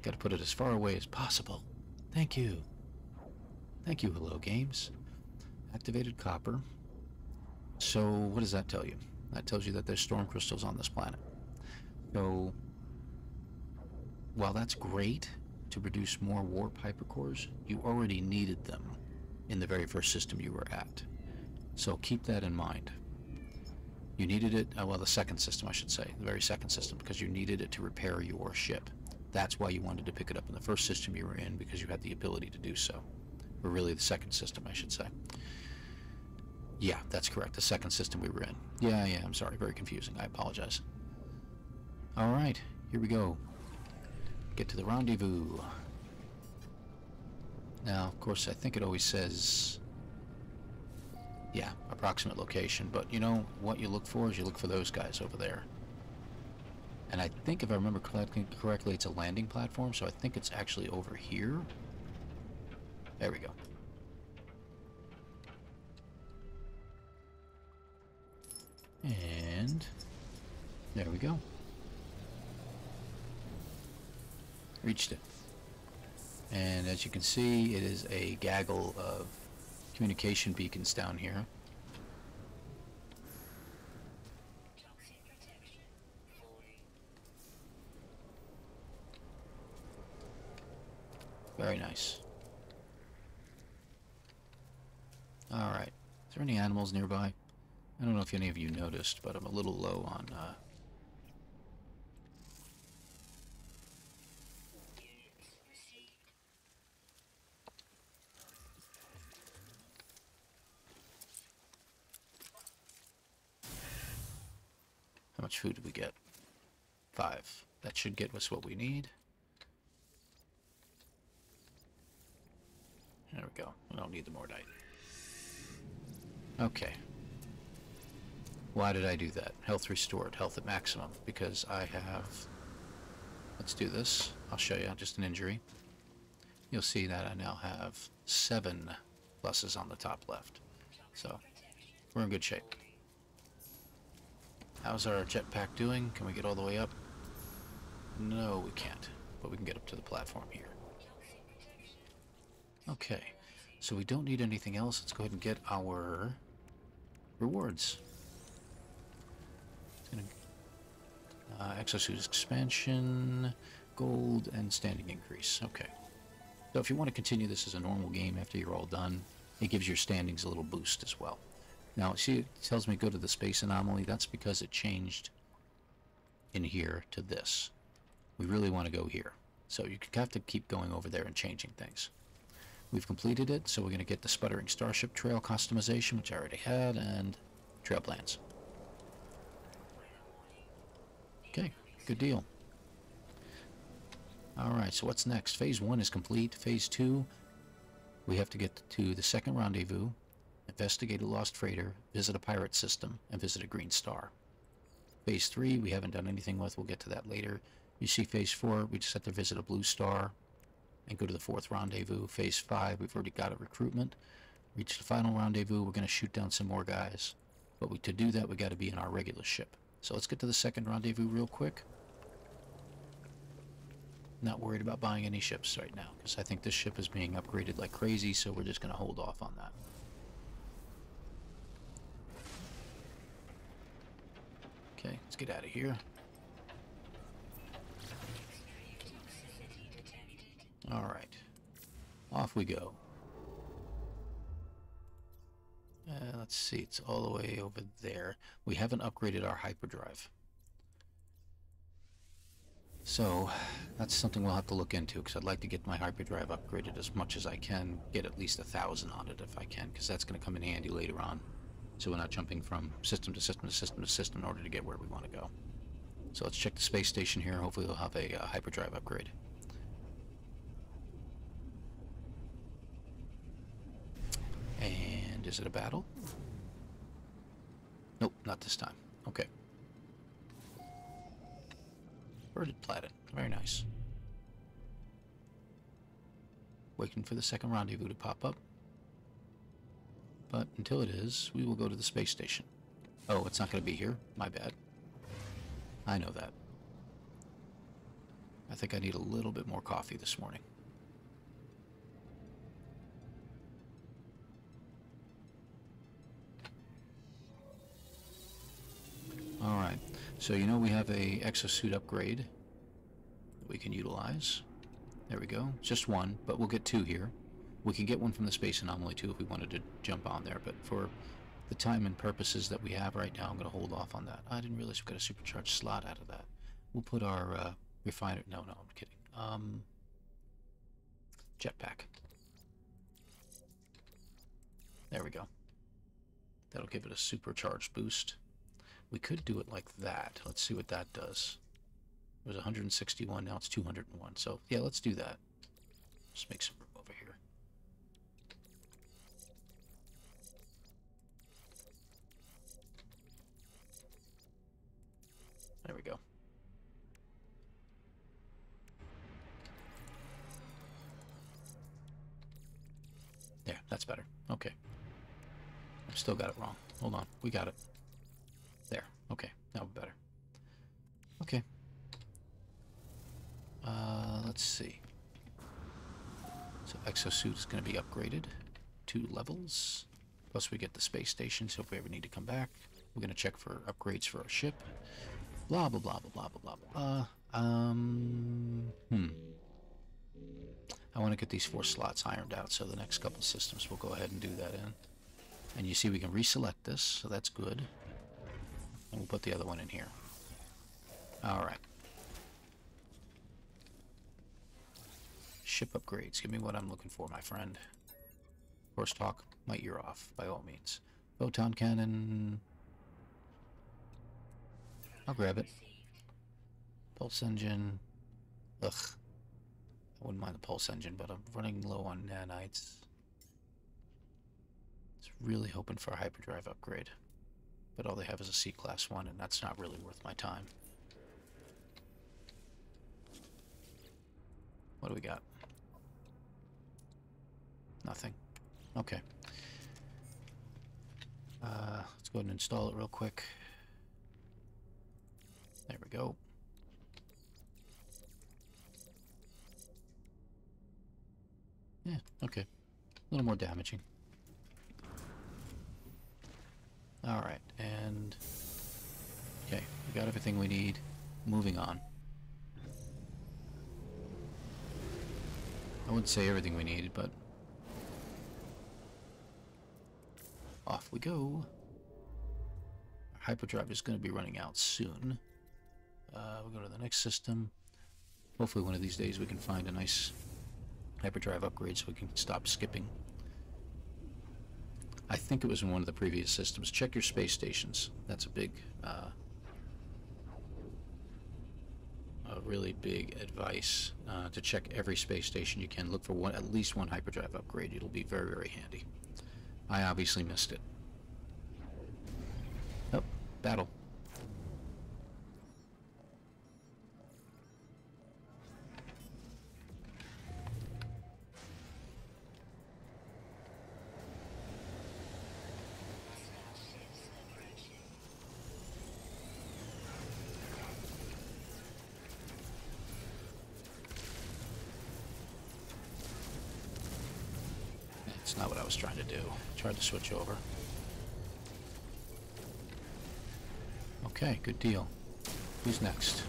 gotta put it as far away as possible. Thank you. Thank you, Hello Games. Activated copper. So what does that tell you? That tells you that there's storm crystals on this planet. So while that's great to produce more warp hypercores, you already needed them in the very first system you were at. So keep that in mind. You needed it, uh, well, the second system, I should say, the very second system, because you needed it to repair your ship. That's why you wanted to pick it up in the first system you were in, because you had the ability to do so. Or really, the second system, I should say. Yeah, that's correct. The second system we were in. Yeah, yeah, I'm sorry. Very confusing. I apologize. All right, here we go. Get to the rendezvous. Now, of course, I think it always says, yeah, approximate location, but you know, what you look for is you look for those guys over there. And I think if I remember correctly, it's a landing platform, so I think it's actually over here. There we go. And there we go. Reached it. And as you can see, it is a gaggle of communication beacons down here. Very nice. Alright. Is there any animals nearby? I don't know if any of you noticed, but I'm a little low on uh, food we get? Five. That should get us what we need. There we go. We don't need the Mordite. Okay. Why did I do that? Health restored, health at maximum, because I have... Let's do this. I'll show you, just an injury. You'll see that I now have seven pluses on the top left. So, we're in good shape. How's our jetpack doing? Can we get all the way up? No, we can't. But we can get up to the platform here. Okay. So we don't need anything else. Let's go ahead and get our rewards. Uh, exosuit expansion, gold, and standing increase. Okay. So if you want to continue this as a normal game after you're all done, it gives your standings a little boost as well. Now, see, it tells me go to the space anomaly. That's because it changed in here to this. We really want to go here. So you have to keep going over there and changing things. We've completed it, so we're going to get the Sputtering Starship Trail customization, which I already had, and trail plans. Okay, good deal. Alright, so what's next? Phase 1 is complete. Phase 2, we have to get to the second rendezvous, investigate a lost freighter, visit a pirate system, and visit a green star. Phase 3, we haven't done anything with. We'll get to that later. You see Phase 4, we just have to visit a blue star and go to the fourth rendezvous. Phase 5, we've already got a recruitment. Reach the final rendezvous, we're going to shoot down some more guys. But we, to do that, we got to be in our regular ship. So let's get to the second rendezvous real quick. Not worried about buying any ships right now, because I think this ship is being upgraded like crazy, so we're just going to hold off on that. Okay, let's get out of here. Alright. Off we go. Uh, let's see, it's all the way over there. We haven't upgraded our hyperdrive. So, that's something we'll have to look into, because I'd like to get my hyperdrive upgraded as much as I can, get at least a thousand on it if I can, because that's going to come in handy later on. So we're not jumping from system to system to system to system in order to get where we want to go. So let's check the space station here. Hopefully we'll have a uh, hyperdrive upgrade. And is it a battle? Nope, not this time. Okay. Birded planet. Very nice. Waiting for the second rendezvous to pop up. But until it is, we will go to the space station. Oh, it's not going to be here? My bad. I know that. I think I need a little bit more coffee this morning. Alright, so you know we have a exosuit upgrade that we can utilize. There we go. Just one, but we'll get two here. We can get one from the space anomaly too if we wanted to jump on there, but for the time and purposes that we have right now, I'm going to hold off on that. I didn't realize we got a supercharged slot out of that. We'll put our uh, refiner... No, no, I'm kidding. Um, jetpack. There we go. That'll give it a supercharged boost. We could do it like that. Let's see what that does. It was 161, now it's 201. So, yeah, let's do that. Just make some room over here. There we go. There, that's better. Okay. I've still got it wrong. Hold on. We got it. There. Okay. Now better. Okay. Uh, let's see. So exosuit is going to be upgraded. Two levels. Plus we get the space station, so if we ever need to come back, we're going to check for upgrades for our ship. Blah, blah, blah, blah, blah, blah, blah, blah. Um, hmm. I want to get these four slots ironed out, so the next couple systems we'll go ahead and do that in. And you see we can reselect this, so that's good. And we'll put the other one in here. Alright. Ship upgrades. Give me what I'm looking for, my friend. Horse talk, my ear off, by all means. Photon cannon. I'll grab it. Pulse engine. Ugh. I wouldn't mind the pulse engine, but I'm running low on nanites. It's really hoping for a hyperdrive upgrade. But all they have is a C-Class one, and that's not really worth my time. What do we got? Nothing. Okay. Uh, let's go ahead and install it real quick. There we go. Yeah, okay. A little more damaging. Alright, and... Okay, we got everything we need. Moving on. I wouldn't say everything we need, but... Off we go. Our hyperdrive is going to be running out soon. Uh, we'll go to the next system. Hopefully one of these days we can find a nice hyperdrive upgrade so we can stop skipping. I think it was in one of the previous systems. Check your space stations. That's a big, uh, a really big advice uh, to check every space station you can. Look for one, at least one hyperdrive upgrade. It'll be very, very handy. I obviously missed it. Oh, battle. switch over. Okay, good deal. Who's next?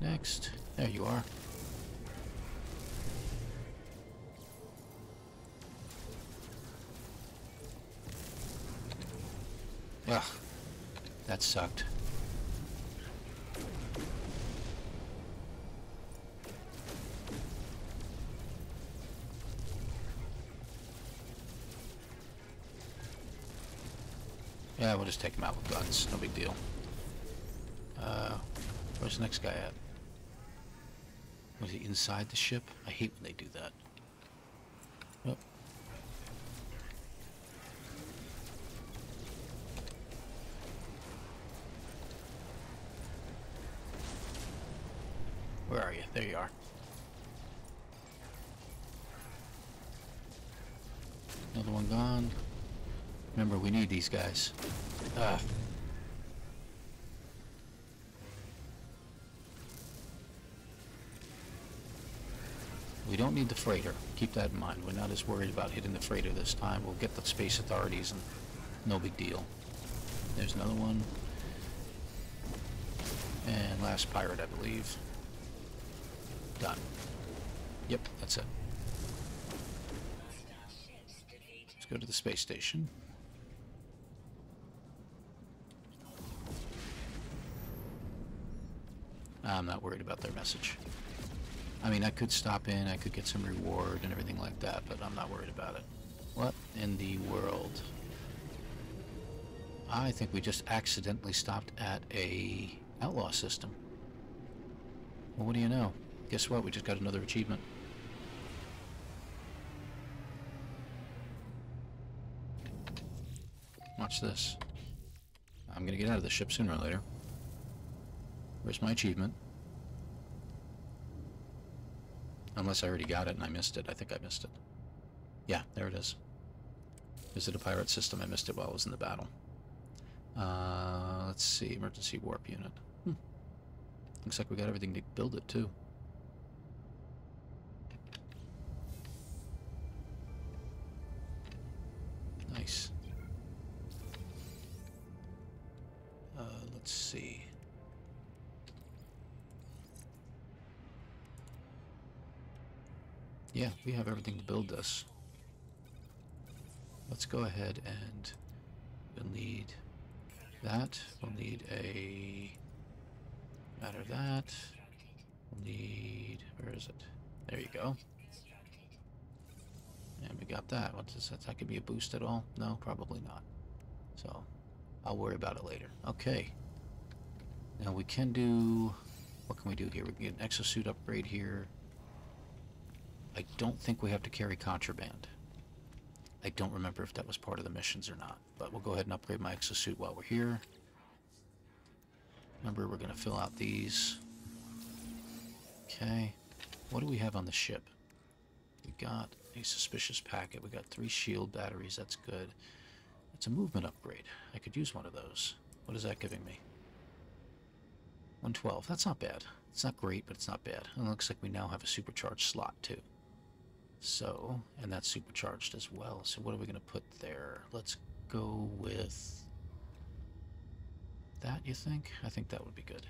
Next. There you are. Ugh. That sucked. Yeah, we'll just take him out with guns. No big deal. Uh, where's the next guy at? Was he inside the ship? I hate when they do that. Oh. Where are you? There you are. Another one gone. Remember, we need these guys. Ah. We don't need the freighter. Keep that in mind. We're not as worried about hitting the freighter this time. We'll get the space authorities and no big deal. There's another one. And last pirate, I believe. Done. Yep, that's it. Let's go to the space station. I'm not worried about their message. I mean, I could stop in, I could get some reward and everything like that, but I'm not worried about it. What in the world? I think we just accidentally stopped at a outlaw system. Well, what do you know? Guess what? We just got another achievement. Watch this. I'm gonna get out of the ship sooner or later. Where's my achievement? Unless I already got it and I missed it. I think I missed it. Yeah, there it is. Visit a pirate system. I missed it while I was in the battle. Uh, let's see. Emergency warp unit. Hmm. Looks like we got everything to build it, too. Nice. Uh, let's see. Yeah, we have everything to build this. Let's go ahead and we'll need that. We'll need a matter that. We'll need where is it? There you go. And we got that. What does that? That could be a boost at all? No, probably not. So I'll worry about it later. Okay. Now we can do what can we do here? We can get an exosuit upgrade here. I don't think we have to carry contraband. I don't remember if that was part of the missions or not, but we'll go ahead and upgrade my exosuit while we're here. Remember, we're going to fill out these. Okay. What do we have on the ship? We got a suspicious packet. We got three shield batteries. That's good. It's a movement upgrade. I could use one of those. What is that giving me? 112. That's not bad. It's not great, but it's not bad. And it looks like we now have a supercharged slot, too. So, and that's supercharged as well. So what are we going to put there? Let's go with that, you think? I think that would be good.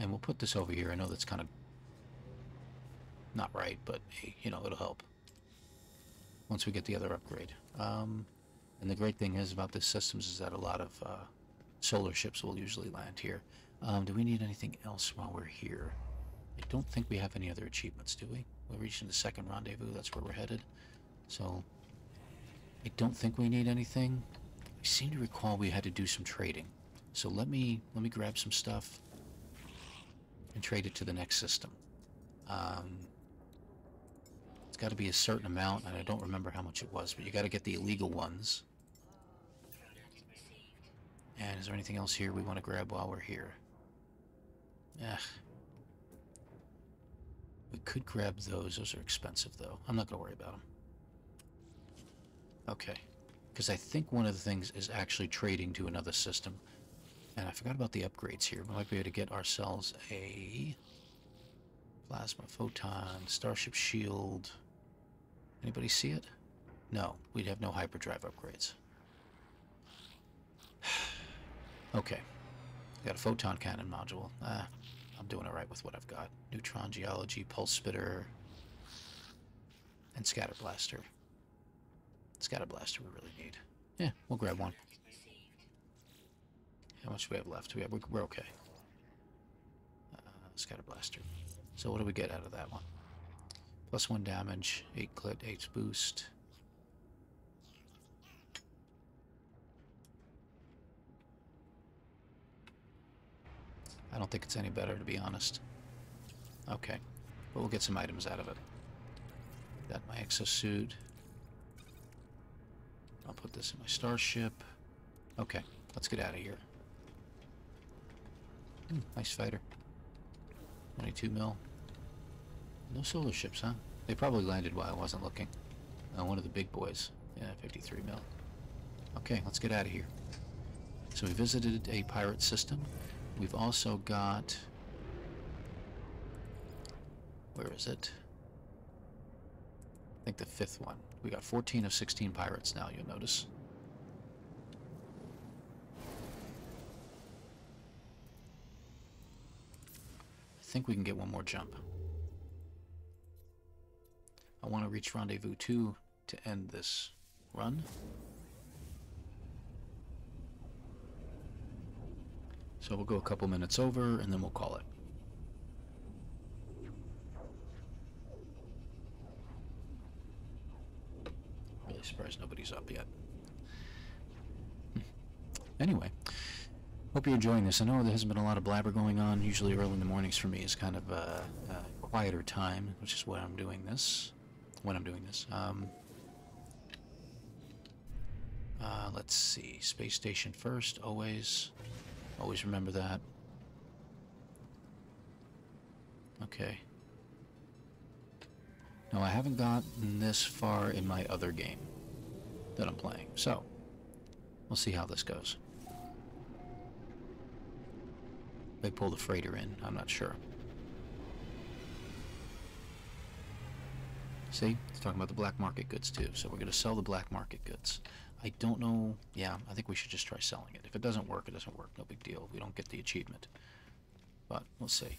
And we'll put this over here. I know that's kind of not right, but hey, you know, it'll help once we get the other upgrade. Um, and the great thing is about this systems is that a lot of uh, solar ships will usually land here. Um, do we need anything else while we're here? I don't think we have any other achievements, do we? We're reaching the second rendezvous, that's where we're headed. So, I don't think we need anything. I seem to recall we had to do some trading. So let me, let me grab some stuff and trade it to the next system. Um, it's got to be a certain amount, and I don't remember how much it was, but you got to get the illegal ones. And is there anything else here we want to grab while we're here? Ugh. We could grab those. Those are expensive, though. I'm not going to worry about them. Okay. Because I think one of the things is actually trading to another system. And I forgot about the upgrades here. We might be able to get ourselves a plasma photon, starship shield. Anybody see it? No, we'd have no hyperdrive upgrades. Okay. Got a photon cannon module. Ah, I'm doing it right with what I've got. Neutron Geology, Pulse Spitter, and Scatter Blaster. Scatter Blaster we really need. Yeah, we'll grab one. How much do we have left? We have, we're okay. Uh, Scatter Blaster. So what do we get out of that one? Plus one damage, 8 clit, 8 boost. I don't think it's any better, to be honest. Okay. But we'll get some items out of it. Got my exosuit. I'll put this in my starship. Okay, let's get out of here. Hmm, nice fighter. 22 mil. No solar ships, huh? They probably landed while I wasn't looking. Uh, one of the big boys. Yeah, 53 mil. Okay, let's get out of here. So we visited a pirate system. We've also got... Where is it? I think the fifth one. We got 14 of 16 pirates now, you'll notice. I think we can get one more jump. I want to reach Rendezvous 2 to end this run. So we'll go a couple minutes over and then we'll call it. Really surprised nobody's up yet. Hmm. Anyway, hope you're enjoying this. I know there hasn't been a lot of blabber going on. Usually early in the mornings for me is kind of a, a quieter time, which is why I'm doing this. When I'm doing this. Um, uh, let's see. Space station first, always. Always remember that. Okay. No, I haven't gotten this far in my other game that I'm playing. So, we'll see how this goes. They pull the freighter in, I'm not sure. See, it's talking about the black market goods too. So we're going to sell the black market goods. I don't know. Yeah, I think we should just try selling it. If it doesn't work, it doesn't work. No big deal. We don't get the achievement. But we'll see.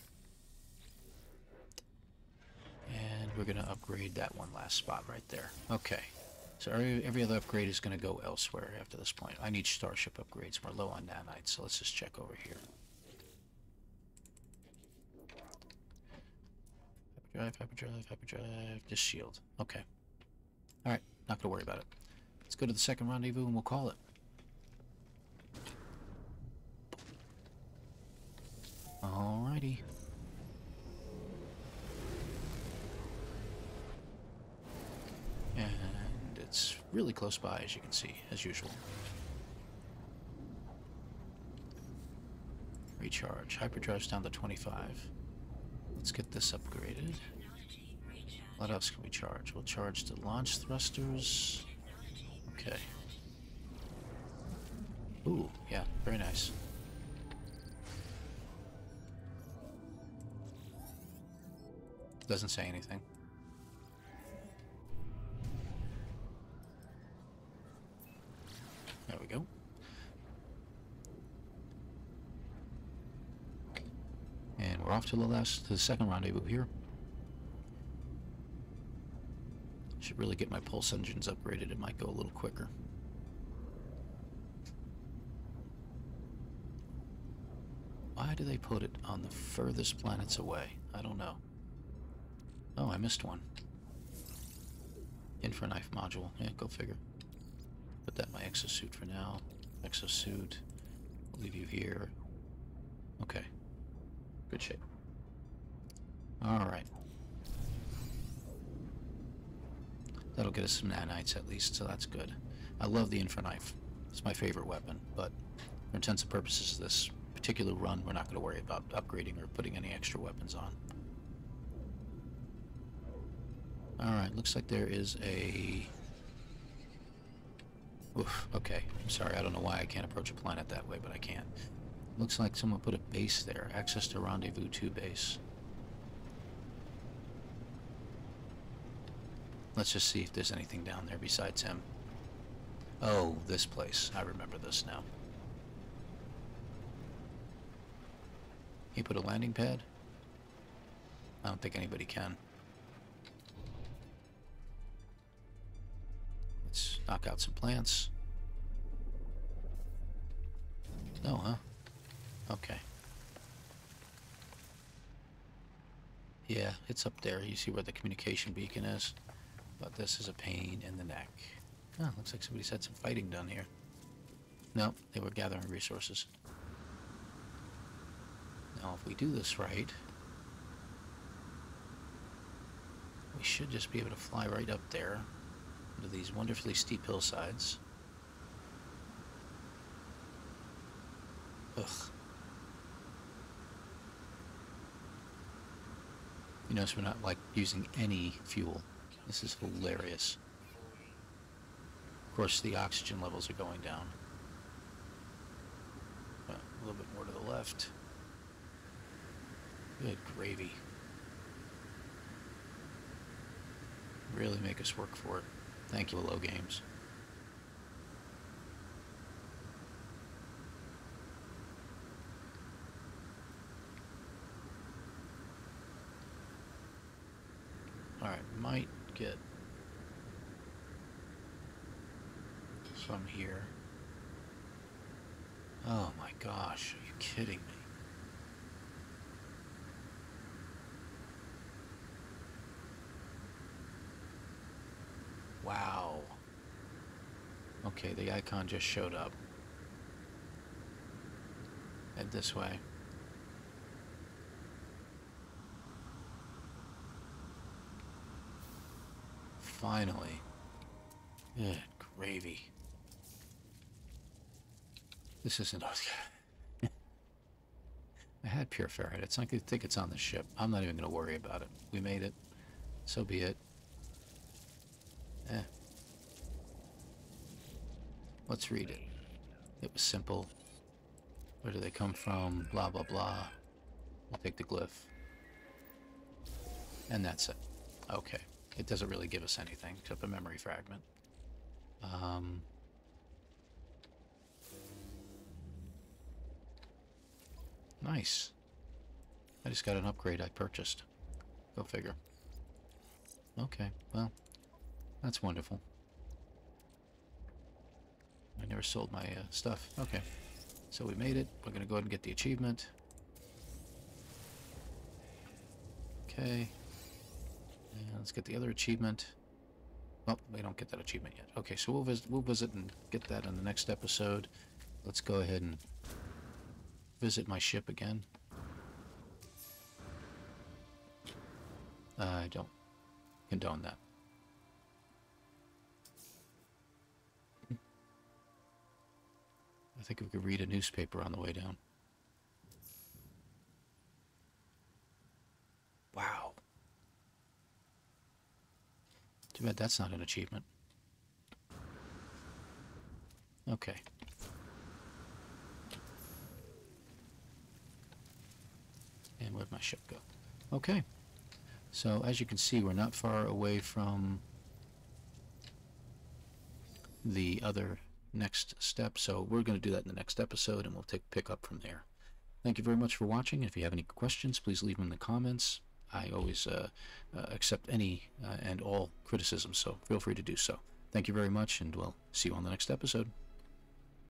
And we're going to upgrade that one last spot right there. Okay. So every, every other upgrade is going to go elsewhere after this point. I need starship upgrades. We're low on nanites, so let's just check over here. Hyperdrive, hyperdrive, hyperdrive, just shield. Okay. Alright, not gonna worry about it. Let's go to the second rendezvous and we'll call it. Alrighty. And it's really close by, as you can see, as usual. Recharge. Hyperdrive's down to 25. Let's get this upgraded. What else can we charge? We'll charge the launch thrusters. Okay. Ooh, yeah, very nice. Doesn't say anything. There we go. And we're off to the last, to the second rendezvous here. Really get my pulse engines upgraded. It might go a little quicker. Why do they put it on the furthest planets away? I don't know. Oh, I missed one. Infraknife module. Yeah, go figure. Put that in my exosuit for now. Exosuit. I'll leave you here. Okay. Good shape. Alright. That'll get us some nanites at least, so that's good. I love the Infraknife. It's my favorite weapon, but for intents and purposes of this particular run, we're not going to worry about upgrading or putting any extra weapons on. Alright, looks like there is a... Oof, okay. I'm sorry, I don't know why I can't approach a planet that way, but I can't. Looks like someone put a base there. Access to Rendezvous 2 base. Let's just see if there's anything down there besides him. Oh, this place. I remember this now. He put a landing pad? I don't think anybody can. Let's knock out some plants. No, huh? Okay. Yeah, it's up there. You see where the communication beacon is? But this is a pain in the neck. Oh, looks like somebody's had some fighting done here. No, they were gathering resources. Now, if we do this right, we should just be able to fly right up there to these wonderfully steep hillsides. Ugh. You notice we're not like using any fuel. This is hilarious. Of course, the oxygen levels are going down. A little bit more to the left. Good gravy. Really make us work for it. Thank you, Hello Games. Alright, might get some here. Oh my gosh, are you kidding me? Wow. Okay, the icon just showed up. Head this way. Finally. Good gravy. This isn't... I had pure ferrite. It's not to think it's on the ship. I'm not even going to worry about it. We made it. So be it. Eh. Let's read it. It was simple. Where do they come from? Blah, blah, blah. We'll take the glyph. And that's it. Okay. It doesn't really give us anything except a memory fragment. Um, nice. I just got an upgrade I purchased. Go figure. Okay, well, that's wonderful. I never sold my uh, stuff. Okay. So we made it. We're going to go ahead and get the achievement. Okay. And let's get the other achievement. Well, we don't get that achievement yet. Okay, so we'll visit, we'll visit and get that in the next episode. Let's go ahead and visit my ship again. Uh, I don't condone that. I think we could read a newspaper on the way down. Wow. Too bad that's not an achievement. Okay. And where'd my ship go? Okay. So as you can see, we're not far away from the other next step. So we're going to do that in the next episode, and we'll take pick up from there. Thank you very much for watching. If you have any questions, please leave them in the comments. I always uh, uh, accept any uh, and all criticism, so feel free to do so. Thank you very much, and we'll see you on the next episode.